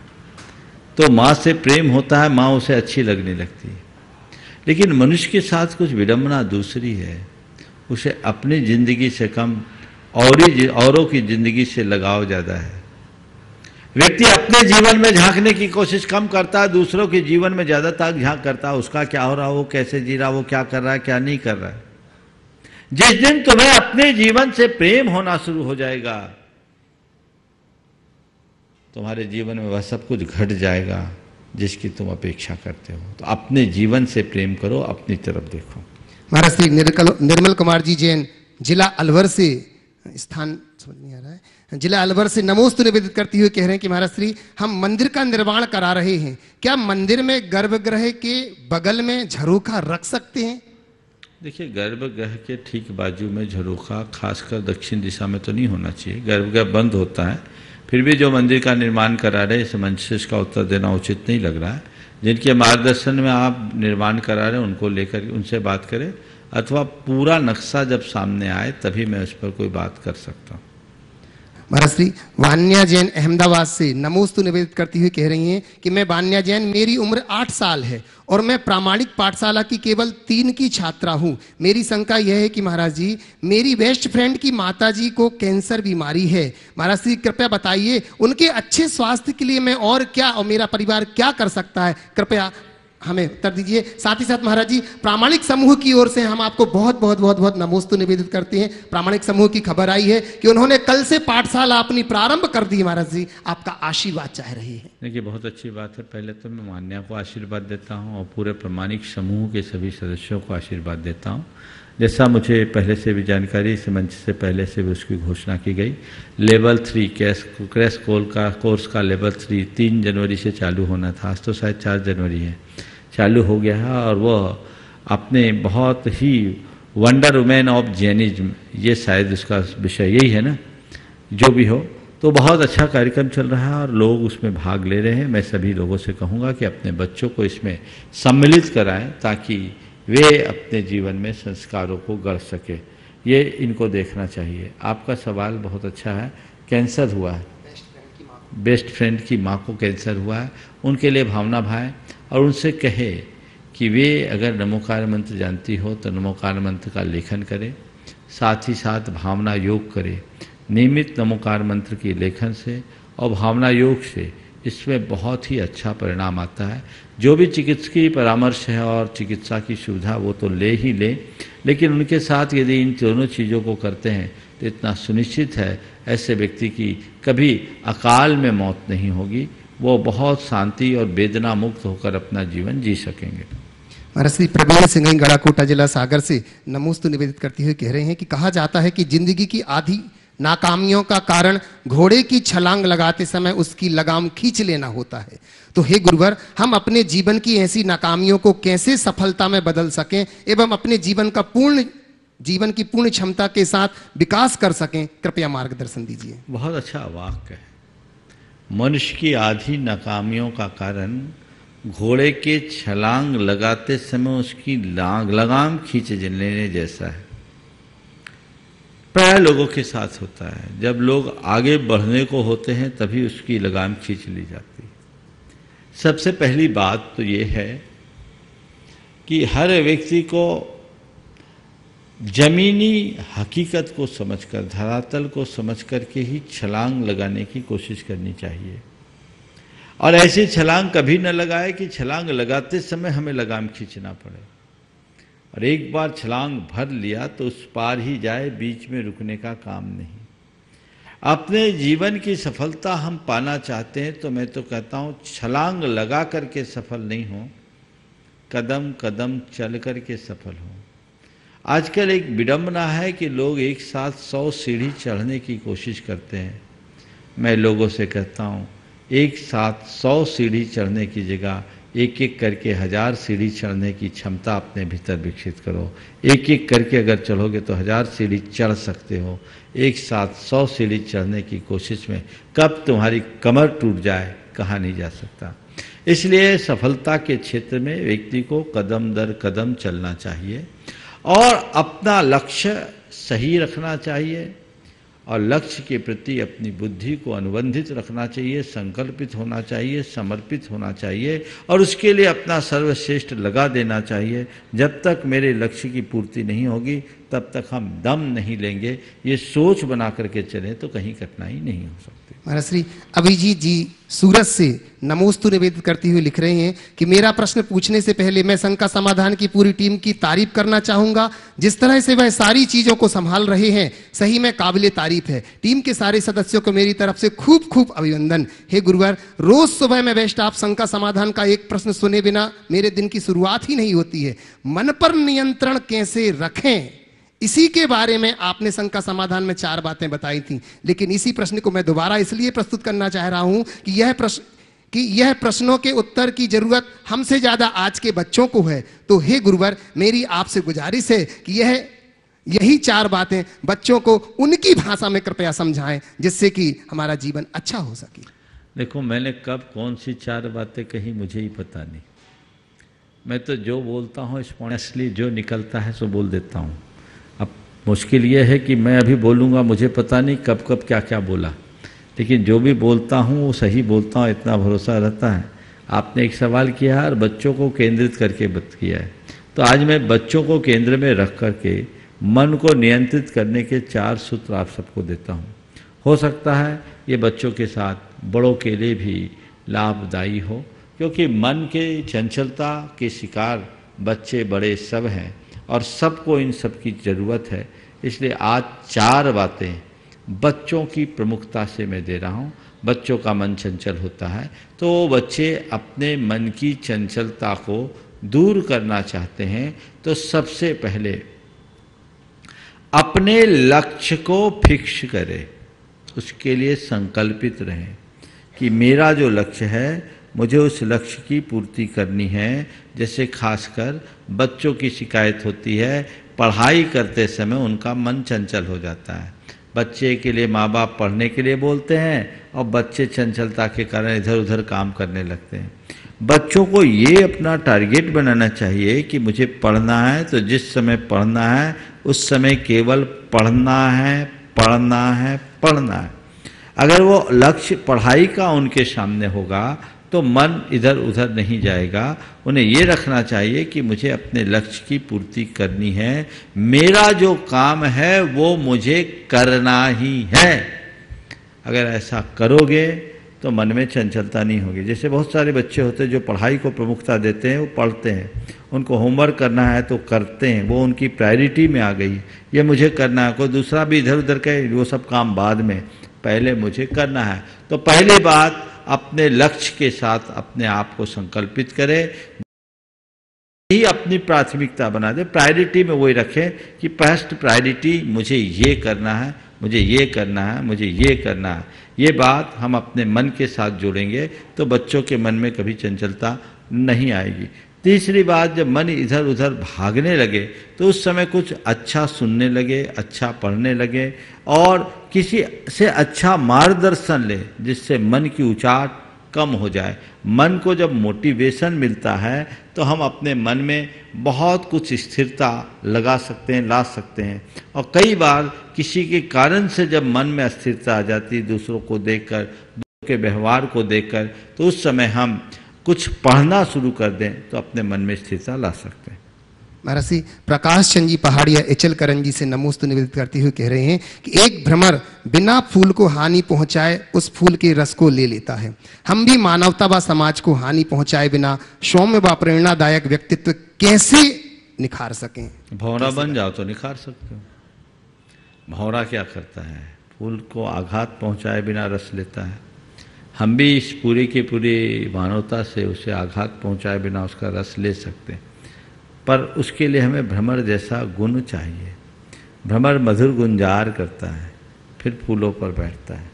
तो माँ से प्रेम होता है, माँ उसे अच्छी लगने लगती है। लेकिन मनुष्य के साथ कुछ विडम्बना दूसरी है। उसे अपनी ज़िंदगी से कम, और औरों की ज़िंदगी से लगाव ज़्यादा है। व्यक्ति अपने जीवन में झांकने की कोशिश कम करता है, दूसरों के जीवन में ज़्यादा तक झाँक करता है, उसका क्या हो रहा है, वो कैसे जी रहा वो क्या कर रहा है, क्या नहीं कर रहा है। जिस दिन तुम्हें अपने जीवन से प्रेम होना शुरू हो जाएगा, तुम्हारे जीवन में वह सब कुछ घट जाएगा जिसकी तुम अपेक्षा करते हो। तो अपने जीवन से प्रेम करो, अपनी तरफ़ देखो। महाराज निर्मल कुमार जी जैन जिला अलवर से स्थान समझ नहीं आ रहा है। जिला अलवर से नमोस्तु निवेदित करते हुए कह रहे हैं कि महाराज श्री, हम मंदिर का निर्माण करा रहे हैं। क्या मंदिर में गर्भगृह के बगल में झरोखा रख सकते हैं? देखिए, गर्भगृह के ठीक बाजू में झरोखा, खासकर दक्षिण दिशा में तो नहीं होना चाहिए। गर्भगृह बंद होता है, फिर भी जो मंदिर का निर्माण करा रहे इस से इसका उत्तर देना उचित नहीं लग रहा है। जिनके मार्गदर्शन में आप निर्माण करा रहे हैं, उनको लेकर उनसे बात करें, अथवा पूरा नक्शा जब सामने आए, तभी मैं उस पर कोई बात कर सकता हूँ। महाराज श्री वान्या जैन अहमदाबाद से नमोस्तु निवेदित करती हुई कह रही हैं कि मैं वान्या जैन, मेरी उम्र आठ साल है और मैं प्रामाणिक पाठशाला की केवल तीन की छात्रा हूँ। मेरी शंका यह है कि महाराज जी, मेरी बेस्ट फ्रेंड की माता जी को कैंसर बीमारी है। महाराज श्री, कृपया बताइए, उनके अच्छे स्वास्थ्य के लिए मैं और क्या, और मेरा परिवार क्या कर सकता है? कृपया हमें उत्तर दीजिए। साथ ही साथ महाराज जी, प्रामाणिक समूह की ओर से हम आपको बहुत बहुत बहुत बहुत नमोस्तु निवेदित करते हैं। प्रामाणिक समूह की खबर आई है कि उन्होंने कल से पाठशाला अपनी प्रारंभ कर दी महाराज जी। आपका आशीर्वाद चाह रही है। देखिए, बहुत अच्छी बात है। पहले तो मैं मान्या को आशीर्वाद देता हूँ और पूरे प्रामाणिक समूह के सभी सदस्यों को आशीर्वाद देता हूँ। जैसा मुझे पहले से भी जानकारी, इस मंच से पहले से भी उसकी घोषणा की गई। लेवल थ्री कैश क्रैश कोल का, कोर्स का लेवल थ्री तीन जनवरी से चालू होना था। आज तो शायद चार जनवरी है। चालू हो गया है और वह अपने बहुत ही वंडर वुमेन ऑफ़ जैनिज्म ये शायद उसका विषय यही है ना जो भी हो तो बहुत अच्छा कार्यक्रम चल रहा है और लोग उसमें भाग ले रहे हैं। मैं सभी लोगों से कहूँगा कि अपने बच्चों को इसमें सम्मिलित कराएँ ताकि वे अपने जीवन में संस्कारों को गढ़ सके। ये इनको देखना चाहिए। आपका सवाल बहुत अच्छा है कैंसर हुआ है। बेस्ट फ्रेंड की माँ को। कैंसर हुआ है। उनके लिए भावना भाई और उनसे कहे कि वे अगर नमोकार मंत्र जानती हो तो नमोकार मंत्र का लेखन करें, साथ ही साथ भावना योग करें। नियमित नमोकार मंत्र के लेखन से और भावना योग से इसमें बहुत ही अच्छा परिणाम आता है। जो भी चिकित्सकीय परामर्श है और चिकित्सा की सुविधा वो तो ले ही ले, लेकिन उनके साथ यदि इन दोनों चीज़ों को करते हैं तो इतना सुनिश्चित है, ऐसे व्यक्ति की कभी अकाल में मौत नहीं होगी। वो बहुत शांति और वेदना मुक्त होकर अपना जीवन जी सकेंगे। महाराज श्री प्रवीण सिंह गड़ाकोटा जिला सागर से नमोस्तु निवेदित करते हुए कह रहे हैं कि कहा जाता है कि ज़िंदगी की आधी नाकामियों का कारण घोड़े की छलांग लगाते समय उसकी लगाम खींच लेना होता है। तो हे गुरुवर हम अपने जीवन की ऐसी नाकामियों को कैसे सफलता में बदल सकें एवं अपने जीवन का पूर्ण जीवन की पूर्ण क्षमता के साथ विकास कर सकें कृपया मार्गदर्शन दीजिए। बहुत अच्छा वाक्य है। मनुष्य की आधी नाकामियों का कारण, घोड़े के छलांग लगाते समय उसकी लाग, लगाम खींच लेने जैसा है। प्राय लोगों के साथ होता है। जब लोग आगे बढ़ने को होते हैं, तभी उसकी लगाम खींच ली जाती है। सबसे पहली बात तो ये है कि हर व्यक्ति को जमीनी हकीकत को समझकर, धरातल को समझ कर के ही छलांग लगाने की कोशिश करनी चाहिए। और ऐसी छलांग कभी न लगाए कि छलांग लगाते समय हमें लगाम खींचना पड़े। और एक बार छलांग भर लिया तो उस पार ही जाए, बीच में रुकने का काम नहीं। अपने जीवन की सफलता हम पाना चाहते हैं तो मैं तो कहता हूँ, छलांग लगा करके सफल नहीं हो, कदम कदम चल करके सफल हों। आजकल एक विडम्बना है कि लोग एक साथ सौ सीढ़ी चढ़ने की कोशिश करते हैं। मैं लोगों से कहता हूँ, एक साथ सौ सीढ़ी चढ़ने की जगह एक एक करके हज़ार सीढ़ी चढ़ने की क्षमता अपने भीतर विकसित करो। एक एक करके अगर चढ़ोगे तो हज़ार सीढ़ी चढ़ सकते हो। एक साथ सौ सीढ़ी चढ़ने की कोशिश में कब तुम्हारी कमर टूट जाए, कहा नहीं जा सकता। इसलिए सफलता के क्षेत्र में व्यक्ति को कदम दर कदम चलना चाहिए। और अपना लक्ष्य सही रखना चाहिए और लक्ष्य के प्रति अपनी बुद्धि को अनुबंधित रखना चाहिए, संकल्पित होना चाहिए, समर्पित होना चाहिए और उसके लिए अपना सर्वश्रेष्ठ लगा देना चाहिए। जब तक मेरे लक्ष्य की पूर्ति नहीं होगी, तब तक हम दम नहीं लेंगे। ये सोच बना करके चलें तो कहीं कठिनाई नहीं हो सकती। महाराज श्री अभिजीत जी सूरत से नमोस्तु निवेदित करते हुए लिख रहे हैं कि मेरा प्रश्न पूछने से पहले मैं संघ का समाधान की पूरी टीम की तारीफ़ करना चाहूँगा। जिस तरह से वह सारी चीज़ों को संभाल रहे हैं, सही में काबिल तारीफ़ है। टीम के सारे सदस्यों को मेरी तरफ़ से खूब खूब अभिनंदन। हे गुरुवार, रोज सुबह में बेस्ट आप संघ का समाधान का एक प्रश्न सुने बिना मेरे दिन की शुरुआत ही नहीं होती है। मन पर नियंत्रण कैसे रखें? इसी के बारे में आपने संघ का समाधान में चार बातें बताई थी। लेकिन इसी प्रश्न को मैं दोबारा इसलिए प्रस्तुत करना चाह रहा हूँ कि यह प्रश्न कि यह प्रश्नों के उत्तर की ज़रूरत हमसे ज़्यादा आज के बच्चों को है। तो हे गुरुवर, मेरी आपसे गुजारिश है कि यह, यही चार बातें बच्चों को उनकी भाषा में कृपया समझाएँ, जिससे कि हमारा जीवन अच्छा हो सके। देखो, मैंने कब कौन सी चार बातें कही मुझे ही पता नहीं। मैं तो जो बोलता हूँ स्पॉन्सली जो निकलता है, सो बोल देता हूँ। मुश्किल ये है कि मैं अभी बोलूँगा, मुझे पता नहीं कब कब क्या क्या बोला। लेकिन जो भी बोलता हूँ, वो सही बोलता हूँ, इतना भरोसा रहता है। आपने एक सवाल किया और बच्चों को केंद्रित करके बत, किया है। तो आज मैं बच्चों को केंद्र में रख करके, मन को नियंत्रित करने के चार सूत्र आप सबको देता हूँ। हो सकता है ये बच्चों के साथ बड़ों के लिए भी लाभदायी हो, क्योंकि मन के चंचलता के शिकार बच्चे बड़े सब हैं। और सबको इन सब की ज़रूरत है। इसलिए आज चार बातें बच्चों की प्रमुखता से मैं दे रहा हूँ। बच्चों का मन चंचल होता है तो बच्चे अपने मन की चंचलता को दूर करना चाहते हैं। तो सबसे पहले, अपने लक्ष्य को फिक्स करें। उसके लिए संकल्पित रहें कि मेरा जो लक्ष्य है मुझे उस लक्ष्य की पूर्ति करनी है, जैसे खासकर बच्चों की शिकायत होती है, पढ़ाई करते समय उनका मन चंचल हो जाता है। बच्चे के लिए माँ बाप पढ़ने के लिए बोलते हैं और बच्चे चंचलता के कारण इधर उधर काम करने लगते हैं। बच्चों को ये अपना टारगेट बनाना चाहिए कि मुझे पढ़ना है तो जिस समय पढ़ना है, उस समय केवल पढ़ना है पढ़ना है पढ़ना है। अगर वो लक्ष्य पढ़ाई का उनके सामने होगा तो मन इधर उधर नहीं जाएगा। उन्हें ये रखना चाहिए कि मुझे अपने लक्ष्य की पूर्ति करनी है। मेरा जो काम है, वो मुझे करना ही है। अगर ऐसा करोगे तो मन में चंचलता नहीं होगी। जैसे बहुत सारे बच्चे होते हैं जो पढ़ाई को प्रमुखता देते हैं, वो पढ़ते हैं। उनको होमवर्क करना है तो करते हैं। वो उनकी प्रायोरिटी में आ गई। ये मुझे करना है। कोई दूसरा भी इधर उधर कहे, वो सब काम बाद में। पहले मुझे करना है। तो पहली बात अपने लक्ष्य के साथ अपने आप को संकल्पित करें। ही अपनी प्राथमिकता बना दे। प्रायोरिटी में वही रखें कि फ़र्स्ट प्रायोरिटी, मुझे ये करना है, मुझे ये करना है, मुझे ये करना है। ये बात हम अपने मन के साथ जोड़ेंगे तो बच्चों के मन में कभी चंचलता नहीं आएगी। तीसरी बात, जब मन इधर उधर भागने लगे तो उस समय कुछ अच्छा सुनने लगे अच्छा पढ़ने लगे और किसी से अच्छा मार्गदर्शन ले, जिससे मन की उचाट कम हो जाए। मन को जब मोटिवेशन मिलता है तो हम अपने मन में बहुत कुछ स्थिरता लगा सकते हैं, ला सकते हैं। और कई बार किसी के कारण से जब मन में अस्थिरता आ जाती है दूसरों को देखकर, दूसरों के व्यवहार को देखकर तो उस समय हम कुछ पढ़ना शुरू कर दें तो अपने मन में स्थिरता ला सकते हैं। महर्षि प्रकाश चंद जी पहाड़िया एचल करण जी से नमोस्त निवेदित करते हुए कह रहे हैं कि एक भ्रमर बिना फूल को हानि पहुँचाए उस फूल के रस को ले लेता है। हम भी मानवता व समाज को हानि पहुँचाए बिना सौम्य व प्रेरणादायक व्यक्तित्व कैसे निखार सकें? भौरा बन जाओ तो निखार सकते हो। भौरा क्या करता है? फूल को आघात पहुँचाए बिना रस लेता है। हम भी इस पूरी की पूरी मानवता से उसे आघात पहुँचाए बिना उसका रस ले सकते हैं। पर उसके लिए हमें भ्रमर जैसा गुण चाहिए। भ्रमर मधुर गुंजार करता है, फिर फूलों पर बैठता है।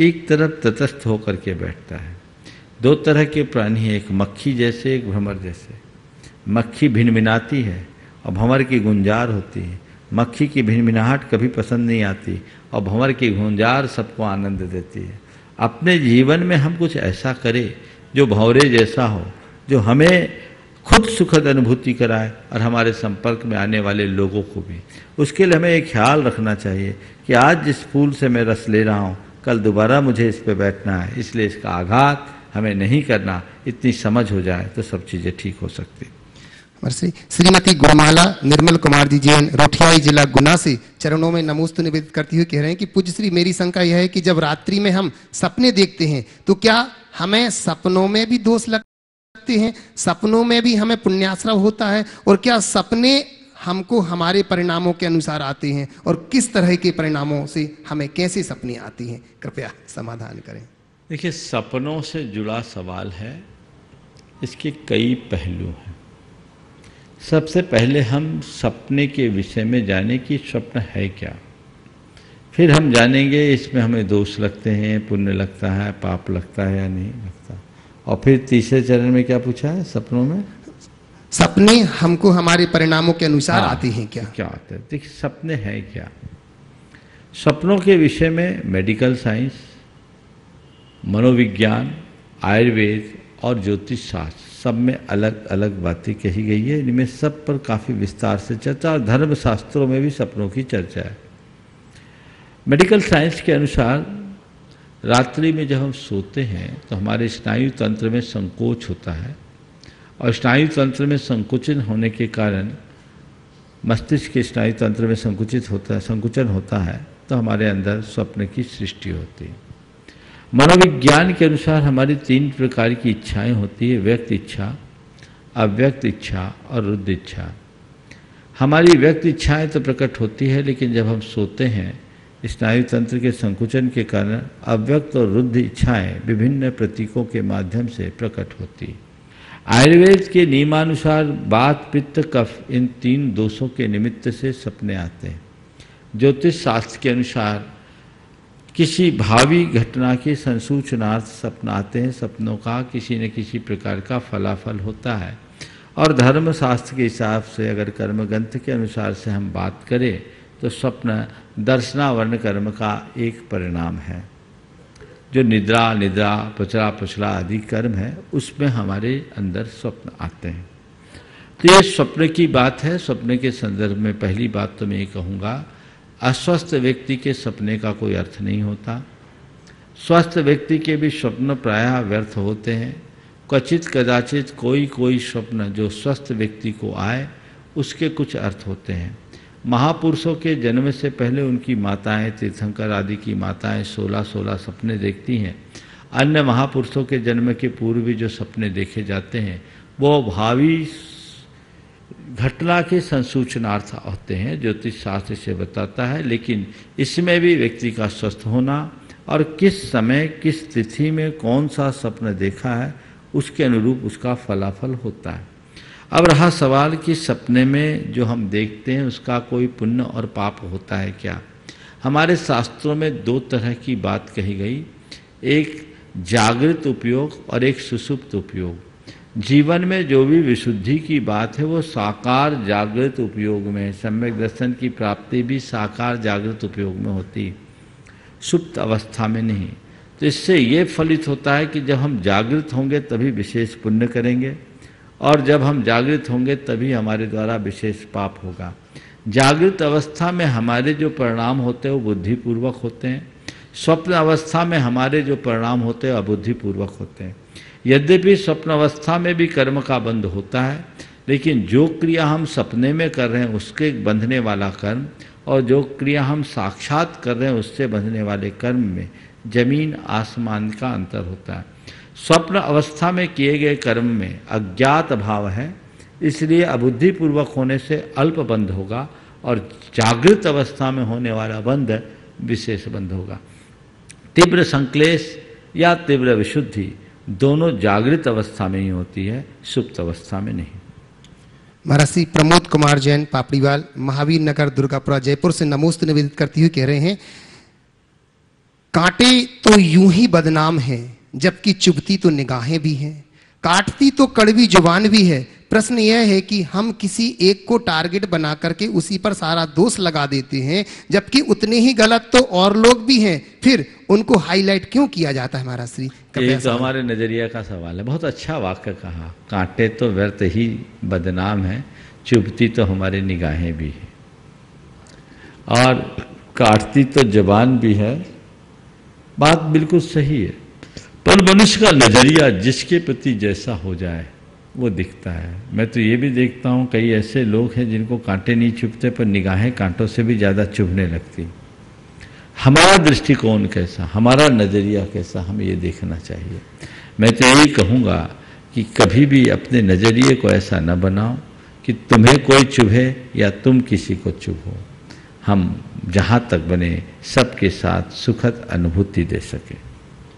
एक तरफ़ तटस्थ होकर के बैठता है। दो तरह के प्राणी हैं, एक मक्खी जैसे, एक भ्रमर जैसे। मक्खी भिनभिनाती है और भंवर की गुंजार होती है। मक्खी की भिनभिनाहट कभी पसंद नहीं आती और भंवर की गुंजार सबको आनंद देती है। अपने जीवन में हम कुछ ऐसा करें जो भंवरे जैसा हो, जो हमें खुद सुखद अनुभूति कराए और हमारे संपर्क में आने वाले लोगों को भी। उसके लिए हमें एक ख्याल रखना चाहिए कि आज जिस फूल से मैं रस ले रहा हूँ, कल दोबारा मुझे इस पर बैठना है। इसलिए इसका आघात हमें नहीं करना, इतनी समझ हो जाए तो सब चीज़ें ठीक हो सकती। श्रीमती गुणमाला निर्मल कुमार जी जैन, रोठियाई जिला गुना से चरणों में नमोस्तु निवेदित करती हुई कह रहे हैं कि, पूज्य श्री, मेरी शंका यह है कि जब रात्रि में हम सपने देखते हैं तो क्या हमें सपनों में भी दोष लगते हैं, सपनों में भी हमें पुण्याश्रव होता है, और क्या सपने हमको हमारे परिणामों के अनुसार आते हैं, और किस तरह के परिणामों से हमें कैसे सपने आती हैं, कृपया समाधान करें। देखिए, सपनों से जुड़ा सवाल है, इसके कई पहलू हैं। सबसे पहले हम सपने के विषय में जाने कि स्वप्न है क्या। फिर हम जानेंगे इसमें हमें दोष लगते हैं, पुण्य लगता है, पाप लगता है या नहीं लगता। और फिर तीसरे चरण में क्या पूछा है? सपनों में? सपने हमको हमारे परिणामों के अनुसार हाँ, आते हैं क्या? क्या आते हैं? देखिए सपने हैं क्या? सपनों के विषय में मेडिकल साइंस मनोविज्ञान आयुर्वेद और ज्योतिष शास्त्र सब में अलग अलग बातें कही गई है। इनमें सब पर काफ़ी विस्तार से चर्चा और धर्म शास्त्रों में भी सपनों की चर्चा है। मेडिकल साइंस के अनुसार रात्रि में जब हम सोते हैं तो हमारे स्नायु तंत्र में संकोच होता है। और स्नायु तंत्र में संकुचन होने के कारण मस्तिष्क के स्नायु तंत्र में संकुचित होता है संकुचन होता है तो हमारे अंदर स्वप्न की सृष्टि होती है। मनोविज्ञान के अनुसार हमारी तीन प्रकार की इच्छाएँ होती है, व्यक्त इच्छा, अव्यक्त इच्छा और रुद्ध इच्छा। हमारी व्यक्त इच्छाएँ तो प्रकट होती है, लेकिन जब हम सोते हैं स्नायु तंत्र के संकुचन के कारण अव्यक्त और रुद्ध इच्छाएँ विभिन्न प्रतीकों के माध्यम से प्रकट होती। आयुर्वेद के नियमानुसार बात, पित्त, कफ, इन तीन दोषों के निमित्त से सपने आते हैं। ज्योतिष शास्त्र के अनुसार किसी भावी घटना के संसूचनार्थ सपना आते हैं। सपनों का किसी न किसी प्रकार का फलाफल होता है। और धर्मशास्त्र के हिसाब से अगर कर्म ग्रंथ के अनुसार से हम बात करें तो स्वप्न दर्शनावर्ण कर्म का एक परिणाम है। जो निद्रा निद्रा, पचरा पचड़ा आदि कर्म है, उसमें हमारे अंदर स्वप्न आते हैं। तो ये स्वप्न की बात है। स्वप्न के संदर्भ में पहली बात तो मैं ये कहूँगा, अस्वस्थ व्यक्ति के सपने का कोई अर्थ नहीं होता। स्वस्थ व्यक्ति के भी स्वप्न प्रायः व्यर्थ होते हैं। क्वचित कदाचित कोई कोई स्वप्न जो स्वस्थ व्यक्ति को आए, उसके कुछ अर्थ होते हैं। महापुरुषों के जन्म से पहले उनकी माताएँ, तीर्थंकर आदि की माताएँ सोलह सोलह सपने देखती हैं। अन्य महापुरुषों के जन्म के पूर्व भी जो सपने देखे जाते हैं, वो भावी घटना के संसूचनार्थ होते हैं, ज्योतिष शास्त्र से बताता है, लेकिन इसमें भी व्यक्ति का स्वस्थ होना और किस समय, किस तिथि में कौन सा सपन देखा है, उसके अनुरूप उसका फलाफल होता है। अब रहा सवाल कि सपने में जो हम देखते हैं, उसका कोई पुण्य और पाप होता है क्या? हमारे शास्त्रों में दो तरह की बात कही गई। एक जागृत उपयोग और एक सुसुप्त उपयोग। जीवन में जो भी विशुद्धि की बात है, वो साकार जागृत उपयोग में, सम्यक दर्शन की प्राप्ति भी साकार जागृत उपयोग में होती। सुप्त अवस्था में नहीं। तो इससे ये फलित होता है कि जब हम जागृत होंगे, तभी विशेष पुण्य करेंगे। और जब हम जागृत होंगे तभी हमारे द्वारा विशेष पाप होगा। जागृत अवस्था में हमारे जो परिणाम होते हैं, वो बुद्धिपूर्वक होते हैं। स्वप्न अवस्था में हमारे जो परिणाम होते हैं, अबुद्धिपूर्वक होते हैं। यद्यपि स्वप्न अवस्था में भी कर्म का बंध होता है, लेकिन जो क्रिया हम सपने में कर रहे हैं, उसके बंधने वाला कर्म, और जो क्रिया हम साक्षात कर रहे हैं, उससे बंधने वाले कर्म में ज़मीन आसमान का अंतर होता है। स्वप्न अवस्था में किए गए कर्म में अज्ञात भाव है, इसलिए अबुद्धिपूर्वक होने से अल्प बंध होगा और जागृत अवस्था में होने वाला बंध विशेष बंध होगा। तीव्र संक्लेश या तीव्र विशुद्धि दोनों जागृत अवस्था में ही होती है, सुप्त अवस्था में नहीं। महर्षि प्रमोद कुमार जैन पापड़ीवाल महावीर नगर दुर्गापुरा जयपुर से नमोस्त निवेदित करती हुई कह रहे हैं, कांटे तो यूँ ही बदनाम है। जबकि चुभती तो निगाहें भी हैं काटती तो कड़वी ज़ुबान भी है। प्रश्न यह है कि हम किसी एक को टारगेट बना करके उसी पर सारा दोष लगा देते हैं जबकि उतने ही गलत तो और लोग भी हैं। फिर उनको हाईलाइट क्यों किया जाता है हमारा श्री? ये तो हमारे नज़रिया का सवाल है। बहुत अच्छा वाक्य कहा। कांटे तो व्यर्थ ही बदनाम है चुभती तो हमारी निगाहें भी है। और काटती तो जबान भी है। बात बिल्कुल सही है। पर मनुष्य का नज़रिया जिसके प्रति जैसा हो जाए, वो दिखता है। मैं तो ये भी देखता हूँ, कई ऐसे लोग हैं जिनको कांटे नहीं चुभते पर निगाहें कांटों से भी ज़्यादा चुभने लगती। हमारा दृष्टिकोण कैसा, हमारा नज़रिया कैसा, हमें ये देखना चाहिए। मैं तो यही कहूँगा कि कभी भी अपने नज़रिए को ऐसा न बनाओ कि तुम्हें कोई चुभे या तुम किसी को चुभो। हम जहाँ तक बने, सबके साथ सुखद अनुभूति दे सके।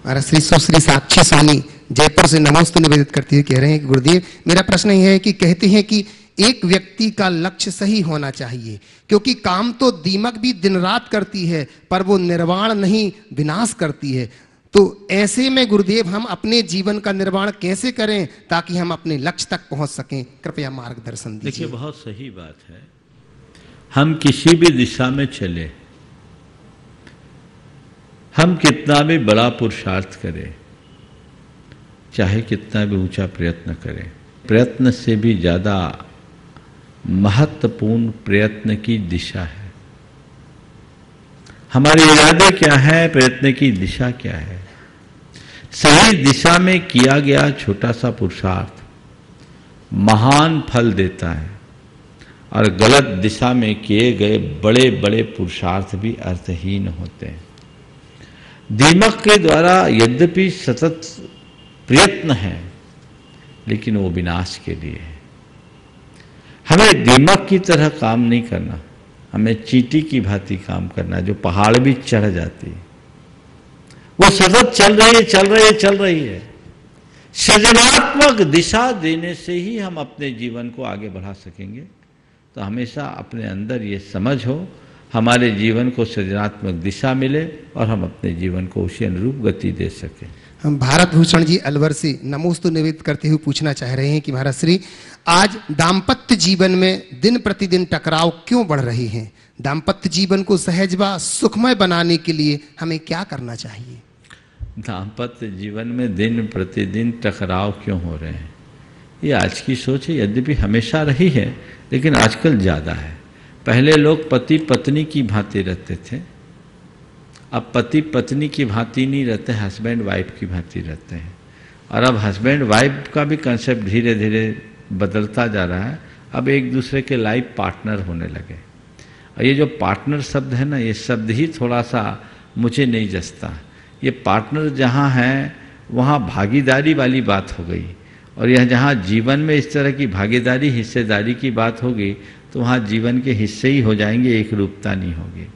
महाराज श्री सुश्री साक्षी सोनी जयपुर से नमोस्तु निवेदित करती हुई कह रहे हैं कि गुरुदेव, मेरा प्रश्न यह है कि कहते हैं कि एक व्यक्ति का लक्ष्य सही होना चाहिए, क्योंकि काम तो दीमक भी दिन रात करती है, पर वो निर्वाण नहीं, विनाश करती है। तो ऐसे में गुरुदेव, हम अपने जीवन का निर्माण कैसे करें ताकि हम अपने लक्ष्य तक पहुँच सकें? कृपया मार्गदर्शन देखिए दीजिए बहुत सही बात है। हम किसी भी दिशा में चले हम कितना भी बड़ा पुरुषार्थ करें, चाहे कितना भी ऊँचा प्रयत्न करें, प्रयत्न से भी ज़्यादा महत्वपूर्ण प्रयत्न की दिशा है। हमारे इरादे क्या है, प्रयत्न की दिशा क्या है? सही दिशा में किया गया छोटा सा पुरुषार्थ महान फल देता है, और गलत दिशा में किए गए बड़े बड़े पुरुषार्थ भी अर्थहीन होते हैं। दीमक के द्वारा यद्यपि सतत प्रयत्न है, लेकिन वो विनाश के लिए है। हमें दीमक की तरह काम नहीं करना, हमें चीटी की भांति काम करना, जो पहाड़ भी चढ़ जाती है। वो सतत चल रही है, चल रही है, चल रही है। सृजनात्मक दिशा देने से ही हम अपने जीवन को आगे बढ़ा सकेंगे। तो हमेशा अपने अंदर ये समझ हो हमारे जीवन को सृजनात्मक दिशा मिले और हम अपने जीवन को उसी अनुरूप गति दे सकें। हम भारत भूषण जी अलवर से नमोस्तु निवेदित करते हुए पूछना चाह रहे हैं कि महाराज श्री आज दाम्पत्य जीवन में दिन प्रतिदिन टकराव क्यों बढ़ रहे हैं? दाम्पत्य जीवन को सहज व सुखमय बनाने के लिए हमें क्या करना चाहिए? दाम्पत्य जीवन में दिन प्रतिदिन टकराव क्यों हो रहे हैं? ये आज की सोच है यद्यपि हमेशा रही है लेकिन आजकल ज़्यादा है। पहले लोग पति पत्नी की भांति रहते थे। अब पति पत्नी की भांति नहीं रहते हस्बैंड वाइफ की भांति रहते हैं। और अब हस्बैंड वाइफ का भी कंसेप्ट धीरे धीरे बदलता जा रहा है। अब एक दूसरे के लाइफ पार्टनर होने लगे। और ये जो पार्टनर शब्द है ना, ये शब्द ही थोड़ा सा मुझे नहीं जसता ये पार्टनर जहाँ है, वहाँ भागीदारी वाली बात हो गई। और यह जहाँ जीवन में इस तरह की भागीदारी, हिस्सेदारी की बात होगी तो वहाँ जीवन के हिस्से ही हो जाएँगे, एक रूपता नहीं होगी।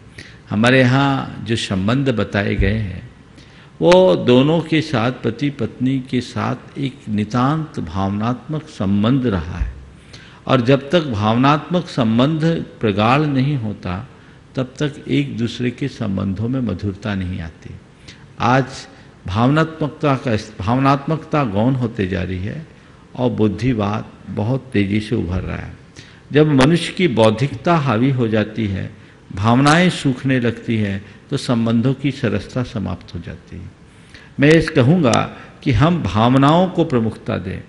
हमारे यहाँ जो संबंध बताए गए हैं, वो दोनों के साथ पति पत्नी के साथ एक नितांत भावनात्मक संबंध रहा है। और जब तक भावनात्मक संबंध प्रगाढ़ नहीं होता, तब तक एक दूसरे के संबंधों में मधुरता नहीं आती। आज भावनात्मकता का भावनात्मकता गौण होते जा रही है और बुद्धिवाद बहुत तेज़ी से उभर रहा है। जब मनुष्य की बौद्धिकता हावी हो जाती है, भावनाएँ सूखने लगती हैं तो संबंधों की सरसता समाप्त हो जाती है। मैं इस कहूँगा कि हम भावनाओं को प्रमुखता दें।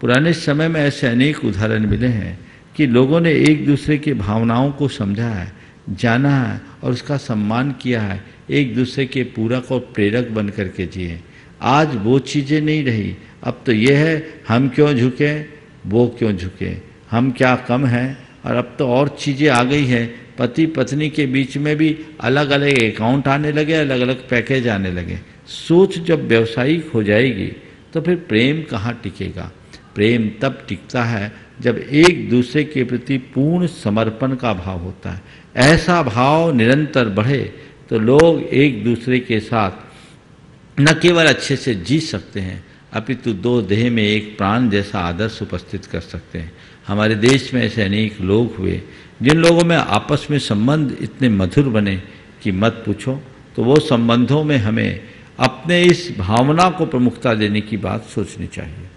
पुराने समय में ऐसे अनेक उदाहरण मिले हैं कि लोगों ने एक दूसरे की भावनाओं को समझा है, जाना है और उसका सम्मान किया है, एक दूसरे के पूरक और प्रेरक बन करके जिए। आज वो चीज़ें नहीं रही। अब तो ये है, हम क्यों झुके, वो क्यों झुके? हम क्या कम हैं? और अब तो और चीज़ें आ गई हैं। पति पत्नी के बीच में भी अलग अलग अकाउंट आने लगे अलग अलग पैकेज आने लगे। सोच जब व्यवसायिक हो जाएगी तो फिर प्रेम कहाँ टिकेगा? प्रेम तब टिकता है जब एक दूसरे के प्रति पूर्ण समर्पण का भाव होता है। ऐसा भाव निरंतर बढ़े तो लोग एक दूसरे के साथ न केवल अच्छे से जी सकते हैं, अपितु दो देह में एक प्राण जैसा आदर्श उपस्थित कर सकते हैं। हमारे देश में ऐसे अनेक लोग हुए, जिन लोगों में आपस में संबंध इतने मधुर बने कि मत पूछो तो वो संबंधों में हमें अपने इस भावना को प्रमुखता देने की बात सोचनी चाहिए।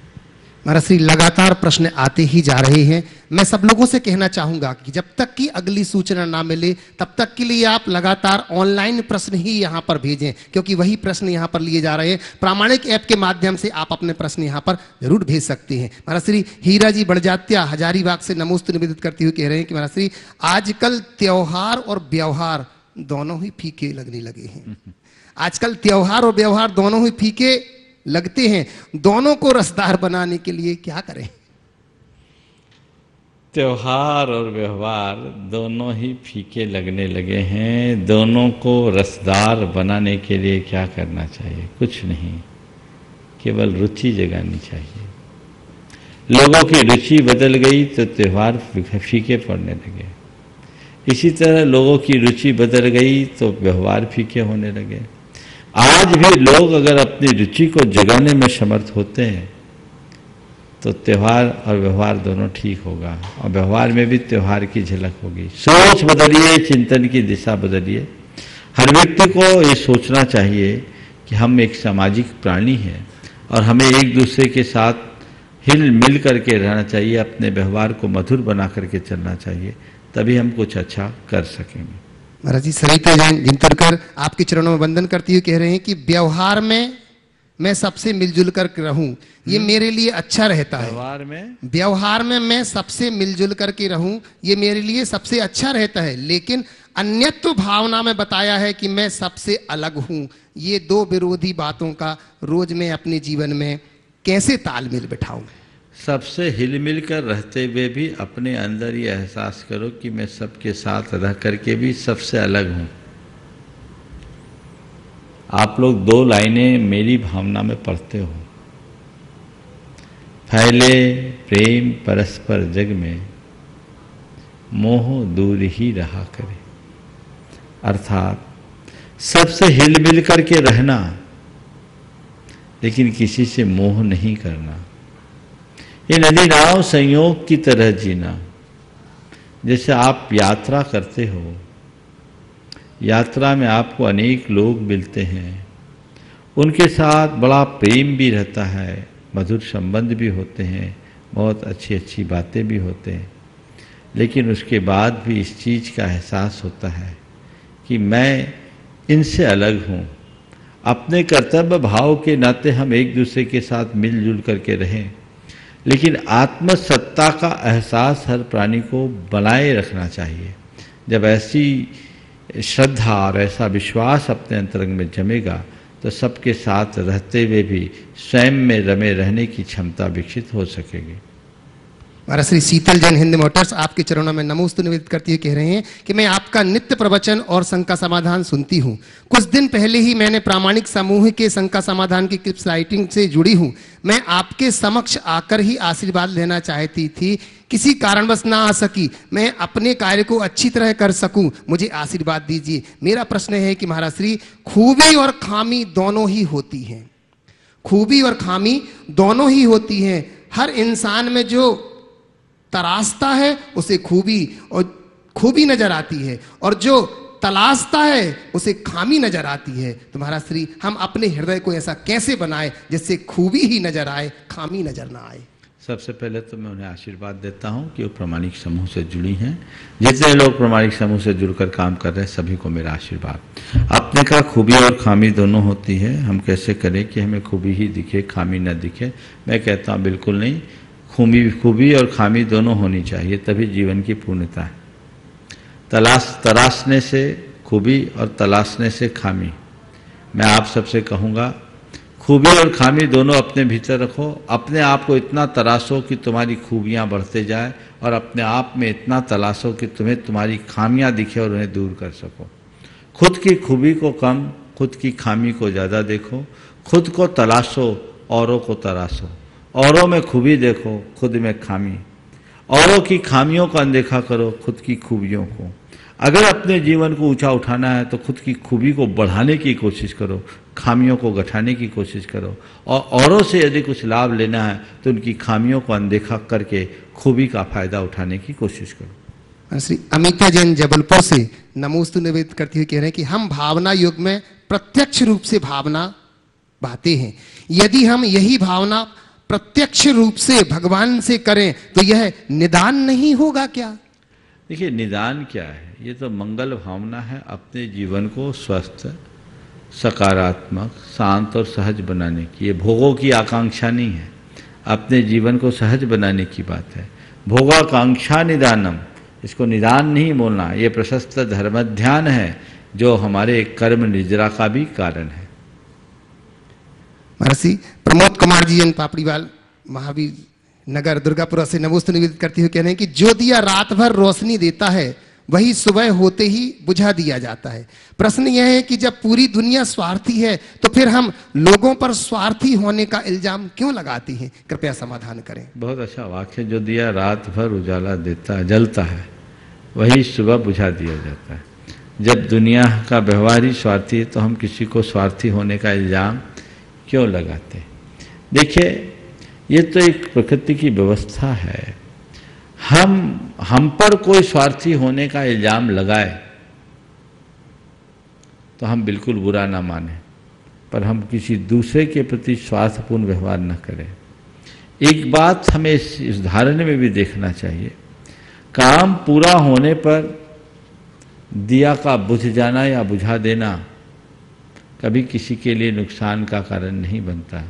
महाराज, श्री लगातार प्रश्न आते ही जा रहे हैं। मैं सब लोगों से कहना चाहूँगा कि जब तक की अगली सूचना ना मिले, तब तक के लिए आप लगातार ऑनलाइन प्रश्न ही यहाँ पर भेजें, क्योंकि वही प्रश्न यहाँ पर लिए जा रहे हैं। प्रामाणिक ऐप के माध्यम से आप अपने प्रश्न यहाँ पर ज़रूर भेज सकते हैं। महाराज, श्री हीरा जी बड़जात्या हजारीबाग से नमोस्त निवेदित करते हुए कह रहे हैं कि महाराज, श्री, आजकल त्योहार और व्यवहार दोनों ही फीके लगने लगे हैं। आजकल त्योहार और व्यवहार दोनों ही फीके लगते हैं। दोनों को रसदार बनाने के लिए क्या करें? त्योहार और व्यवहार दोनों ही फीके लगने लगे हैं। दोनों को रसदार बनाने के लिए क्या करना चाहिए? कुछ नहीं। केवल रुचि जगानी चाहिए। लोगों की रुचि बदल गई तो त्यौहार फीके पड़ने लगे। इसी तरह लोगों की रुचि बदल गई तो व्यवहार फीके होने लगे। आज भी लोग अगर अपनी रुचि को जगाने में समर्थ होते हैं तो त्यौहार और व्यवहार दोनों ठीक होगा। और व्यवहार में भी त्यौहार की झलक होगी। सोच बदलिए, चिंतन की दिशा बदलिए। हर व्यक्ति को ये सोचना चाहिए कि हम एक सामाजिक प्राणी हैं और हमें एक दूसरे के साथ हिल मिल करके रहना चाहिए, अपने व्यवहार को मधुर बना करके चलना चाहिए, तभी हम कुछ अच्छा कर सकेंगे। महाराज जी, सरिता जैन जिंतरकर आपके चरणों में वंदन करती हुई कह रहे हैं कि व्यवहार में मैं सबसे मिलजुल कर रहूँ ये मेरे लिए अच्छा रहता है। व्यवहार में? व्यवहार में मैं सबसे मिलजुल करके रहूँ ये मेरे लिए सबसे अच्छा रहता है। लेकिन अन्यत्व भावना में बताया है कि मैं सबसे अलग हूँ। ये दो विरोधी बातों का रोज मैं अपने जीवन में कैसे तालमेल बिठाऊं? सबसे हिल मिल कर रहते हुए भी अपने अंदर ये एहसास करो कि मैं सबके साथ रह करके भी सबसे अलग हूँ। आप लोग दो लाइनें मेरी भावना में पढ़ते हो। फैले प्रेम परस्पर जग में, मोह दूर ही रहा करे। अर्थात, सबसे हिल मिल करके रहना, लेकिन किसी से मोह नहीं करना। ये नदी नाव संयोग की तरह जीना। जैसे आप यात्रा करते हो यात्रा में आपको अनेक लोग मिलते हैं। उनके साथ बड़ा प्रेम भी रहता है, मधुर संबंध भी होते हैं, बहुत अच्छी अच्छी बातें भी होते हैं। लेकिन उसके बाद भी इस चीज़ का एहसास होता है कि मैं इनसे अलग हूँ। अपने कर्तव्य भाव के नाते हम एक दूसरे के साथ मिलजुल करके रहें। लेकिन आत्मसत्ता का एहसास हर प्राणी को बनाए रखना चाहिए। जब ऐसी श्रद्धा और ऐसा विश्वास अपने अंतरंग में जमेगा तो सबके साथ रहते हुए भी स्वयं में रमे रहने की क्षमता विकसित हो सकेगी। महाराज श्री शीतल जैन हिंद मोटर्स आपके चरणों में नमोस्तु निवेदित करती हुए कह रहे हैं कि मैं आपका नित्य प्रवचन और शंका समाधान सुनती हूँ। कुछ दिन पहले ही मैंने प्रामाणिक समूह के शंका समाधान की क्लिप्स राइटिंग से जुड़ी हूँ। मैं आपके समक्ष आकर ही आशीर्वाद लेना चाहती थी किसी कारणवश ना आ सकी, मैं अपने कार्य को अच्छी तरह कर सकूँ। मुझे आशीर्वाद दीजिए। मेरा प्रश्न है कि महाराज श्री, खूबी और खामी दोनों ही होती हैं। खूबी और खामी दोनों ही होती हैं। हर इंसान में जो तराशता है, उसे खूबी और खूबी नज़र आती है। और जो तलाशता है, उसे खामी नज़र आती है। तो महाराज श्री, हम अपने हृदय को ऐसा कैसे बनाए जिससे खूबी ही नज़र आए, खामी नज़र ना आए? सबसे पहले तो मैं उन्हें आशीर्वाद देता हूँ कि वो प्रमाणिक समूह से जुड़ी हैं। जितने लोग प्रमाणिक समूह से जुड़कर काम कर रहे हैं, सभी को मेरा आशीर्वाद। अपने का खूबी और खामी दोनों होती है। हम कैसे करें कि हमें खूबी ही दिखे, खामी न दिखे? मैं कहता हूँ, बिल्कुल नहीं। खूबी खूबी और खामी दोनों होनी चाहिए, तभी जीवन की पूर्णता है। तलाश तराशने से खूबी और तलाशने से खामी। मैं आप सबसे कहूँगा खूबी और खामी दोनों अपने भीतर रखो। अपने आप को इतना तलाशो कि तुम्हारी खूबियाँ बढ़ते जाए और अपने आप में इतना तलाशो कि तुम्हें तुम्हारी खामियाँ दिखे और उन्हें दूर कर सको। खुद की खूबी को कम, खुद की खामी को ज़्यादा देखो। खुद को तलाशो, औरों को तराशो। औरों में खूबी देखो, खुद में खामी। औरों की खामियों को अनदेखा करो, खुद की खूबियों को। अगर अपने जीवन को ऊँचा उठाना है तो खुद की खूबी को बढ़ाने की कोशिश करो, खामियों को गठाने की कोशिश करो, और औरों से यदि कुछ लाभ लेना है तो उनकी खामियों को अनदेखा करके खूबी का फ़ायदा उठाने की कोशिश करो। श्री अमिता जैन जबलपुर से नमोस्तु निवेदित करते हुए कह रहे हैं कि हम भावना युग में प्रत्यक्ष रूप से भावना बहाते हैं। यदि हम यही भावना प्रत्यक्ष रूप से भगवान से करें तो यह निदान नहीं होगा क्या? देखिए, निदान क्या है? ये तो मंगल भावना है अपने जीवन को स्वस्थ, सकारात्मक, शांत और सहज बनाने की। ये भोगों की आकांक्षा नहीं है। अपने जीवन को सहज बनाने की बात है। भोगाकांक्षा निदानम। इसको निदान नहीं बोलना। ये प्रशस्त धर्म ध्यान है, जो हमारे कर्म निजरा का भी कारण है। महर्षि प्रमोद कुमार जी एन पापड़ीवाल, महावीर नगर दुर्गापुरा से नमोस्त निवेदित करते हुए कह रहे हैं कि जो दिया रात भर रोशनी देता है, वही सुबह होते ही बुझा दिया जाता है। प्रश्न यह है कि जब पूरी दुनिया स्वार्थी है तो फिर हम लोगों पर स्वार्थी होने का इल्ज़ाम क्यों लगाते हैं? कृपया समाधान करें। बहुत अच्छा वाक्य जो दिया रात भर उजाला देता, जलता है, वही सुबह बुझा दिया जाता है। जब दुनिया का व्यवहार ही स्वार्थी है तो हम किसी को स्वार्थी होने का इल्ज़ाम क्यों लगाते देखिए ये तो एक प्रकृति की व्यवस्था है। हम हम पर कोई स्वार्थी होने का इल्ज़ाम लगाए तो हम बिल्कुल बुरा ना माने, पर हम किसी दूसरे के प्रति स्वार्थपूर्ण व्यवहार न करें। एक बात हमें इस उदाहरण में भी देखना चाहिए। काम पूरा होने पर दिया का बुझ जाना या बुझा देना कभी किसी के लिए नुकसान का कारण नहीं बनता।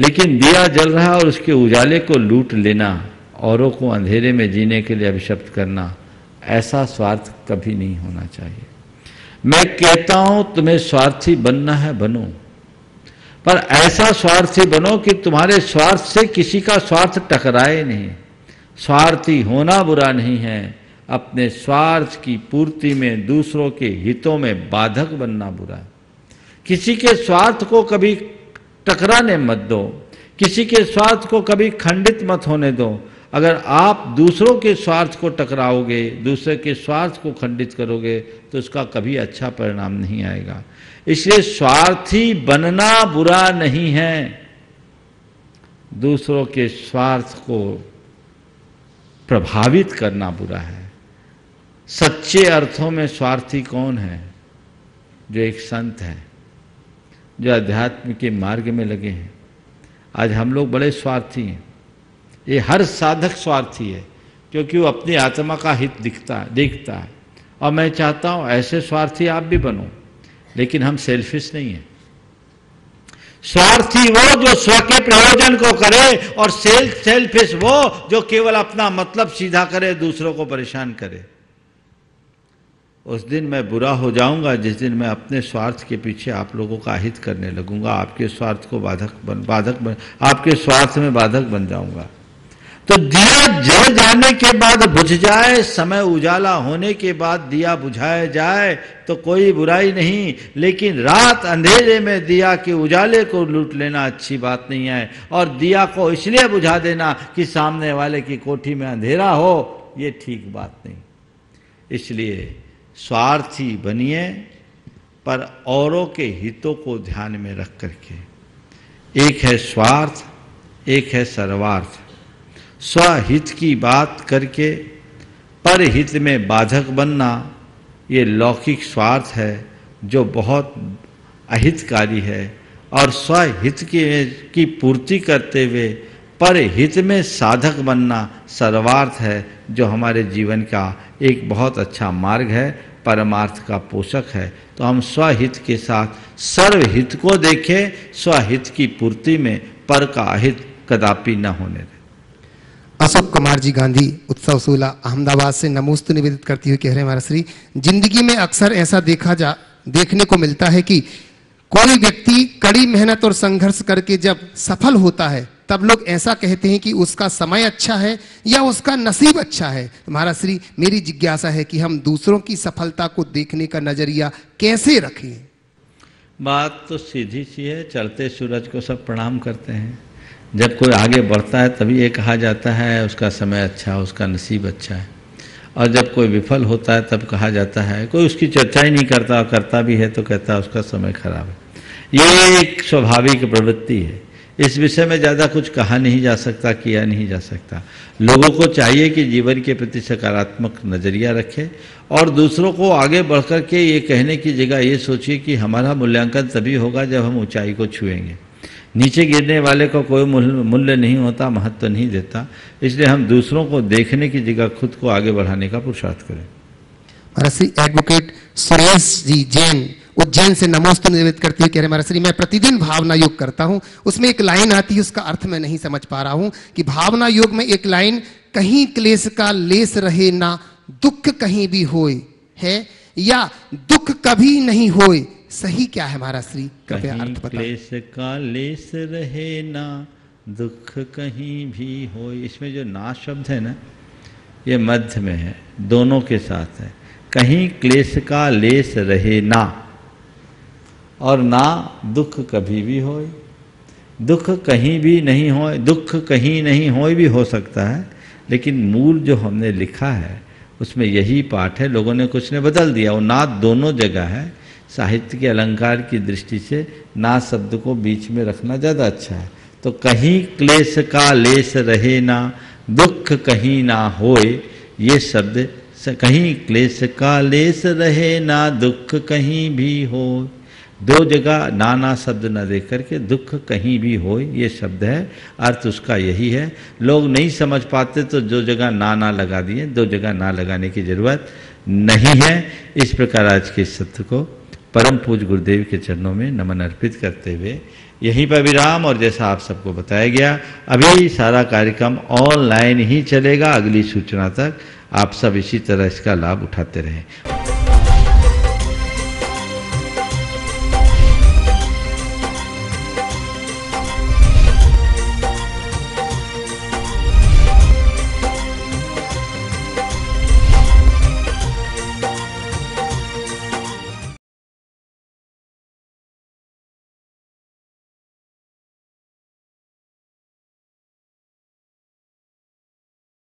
लेकिन दिया जल रहा और उसके उजाले को लूट लेना, औरों को अंधेरे में जीने के लिए अभिशप्त करना, ऐसा स्वार्थ कभी नहीं होना चाहिए। मैं कहता हूँ, तुम्हें स्वार्थी बनना है, बनो। पर ऐसा स्वार्थी बनो कि तुम्हारे स्वार्थ से किसी का स्वार्थ टकराए नहीं। स्वार्थी होना बुरा नहीं है, अपने स्वार्थ की पूर्ति में, दूसरों के हितों में बाधक बनना बुरा। है किसी के स्वार्थ को कभी टकराने मत दो। किसी के स्वार्थ को कभी खंडित मत होने दो। अगर आप दूसरों के स्वार्थ को टकराओगे, दूसरे के स्वार्थ को खंडित करोगे तो उसका कभी अच्छा परिणाम नहीं आएगा। इसलिए स्वार्थी बनना बुरा नहीं है। दूसरों के स्वार्थ को प्रभावित करना बुरा है। सच्चे अर्थों में स्वार्थी कौन है? जो एक संत है। जो अध्यात्म के मार्ग में लगे हैं। आज हम लोग बड़े स्वार्थी हैं। ये हर साधक स्वार्थी है, क्योंकि वो अपनी आत्मा का हित दिखता है, देखता है। और मैं चाहता हूँ ऐसे स्वार्थी आप भी बनो, लेकिन हम सेल्फिश नहीं है। स्वार्थी वो जो स्व के प्रयोजन को करे और सेल्फ सेल्फिश वो जो केवल अपना मतलब सीधा करे, दूसरों को परेशान करे। उस दिन मैं बुरा हो जाऊँगा, जिस दिन मैं अपने स्वार्थ के पीछे आप लोगों का हित करने लगूँगा, आपके स्वार्थ को बाधक बन बाधक बन, आपके स्वार्थ में बाधक बन जाऊँगा। तो दिया जल जाने के बाद बुझ जाए, समय उजाला होने के बाद दिया बुझाया जाए तो कोई बुराई नहीं। लेकिन रात अंधेरे में दिया के उजाले को लूट लेना अच्छी बात नहीं है। और दिया को इसलिए बुझा देना कि सामने वाले की कोठी में अंधेरा हो, ये ठीक बात नहीं। इसलिए स्वार्थी बनिए, पर औरों के हितों को ध्यान में रख करके। एक है स्वार्थ, एक है सर्वार्थ। स्वहित की बात करके पर हित में बाधक बनना, ये लौकिक स्वार्थ है, जो बहुत अहितकारी है। और स्वहित की की पूर्ति करते हुए पर हित में साधक बनना सर्वार्थ है, जो हमारे जीवन का एक बहुत अच्छा मार्ग है। परमार्थ का पोषक है तो हम स्वहित के साथ सर्वहित को देखें, स्वहित की पूर्ति में पर का अहित कदापि न होने दें। अशोक कुमार जी गांधी उत्सव सोला अहमदाबाद से नमोस्त निवेदित करती हुई कह रहे महाराज श्री, ज़िंदगी में अक्सर ऐसा देखा जा, देखने को मिलता है कि कोई व्यक्ति कड़ी मेहनत और संघर्ष करके जब सफल होता है तब लोग ऐसा कहते हैं कि उसका समय अच्छा है या उसका नसीब अच्छा है। तो महाराज श्री, मेरी जिज्ञासा है कि हम दूसरों की सफलता को देखने का नज़रिया कैसे रखें? बात तो सीधी सी है, चलते सूरज को सब प्रणाम करते हैं। जब कोई आगे बढ़ता है तभी ये कहा जाता है, उसका समय अच्छा है उसका नसीब अच्छा है। और जब कोई विफल होता है तब कहा जाता है, कोई उसकी चर्चा ही नहीं करता करता भी है तो कहता है उसका समय खराब है। ये एक स्वाभाविक प्रवृत्ति है। इस विषय में ज़्यादा कुछ कहा नहीं जा सकता, किया नहीं जा सकता। लोगों को चाहिए कि जीवन के प्रति सकारात्मक नज़रिया रखें और दूसरों को आगे बढ़कर के ये कहने की जगह ये सोचिए कि हमारा मूल्यांकन तभी होगा जब हम ऊंचाई को छुएँगे। नीचे गिरने वाले को कोई मूल्य नहीं होता, महत्व तो नहीं देता, इसलिए हम दूसरों को देखने की जगह खुद को आगे बढ़ाने का पुरुषार्थ करें। एडवोकेट सुरेश जी जैन उज्जैन से नमोस्तु निवेदित करते हुए कह रहे महाराज श्री मैं प्रतिदिन भावना योग करता हूँ। उसमें एक लाइन आती है उसका अर्थ मैं नहीं समझ पा रहा हूँ कि भावना योग में एक लाइन कहीं क्लेश का लेस रहे ना दुख कहीं भी होए है या दुख कभी नहीं होए। सही क्या है महाराज श्री? कृपया अर्थ बताएँ क्लेश का लेस रहे ना दुख कहीं भी हो इसमें जो ना शब्द है ना ये मध्य में है दोनों के साथ है। कहीं क्लेश का लेस रहे ना और ना दुख कभी भी होए। दुख कहीं भी नहीं हो दुख कहीं नहीं हो भी हो सकता है, लेकिन मूल जो हमने लिखा है, उसमें यही पाठ है, लोगों ने कुछ ने बदल दिया। वो ना दोनों जगह है। साहित्य के अलंकार की दृष्टि से ना शब्द को बीच में रखना ज़्यादा अच्छा है। तो कहीं क्लेश का लेस रहे ना, दुख कहीं ना होए, ये शब्द कहीं क्लेश का लेस रहे ना, दुख कहीं भी हो। दो जगह नाना शब्द न दे करके दुख कहीं भी हो, ये शब्द है। अर्थ उसका यही है। लोग नहीं समझ पाते तो जो जगह ना ना लगा दिए। दो जगह ना लगाने की ज़रूरत नहीं है। इस प्रकार आज के सत्र को परम पूज गुरुदेव के चरणों में नमन अर्पित करते हुए यहीं पर विराम और जैसा आप सबको बताया गया, अभी सारा कार्यक्रम ऑनलाइन ही चलेगा। अगली सूचना तक आप सब इसी तरह इसका लाभ उठाते रहें।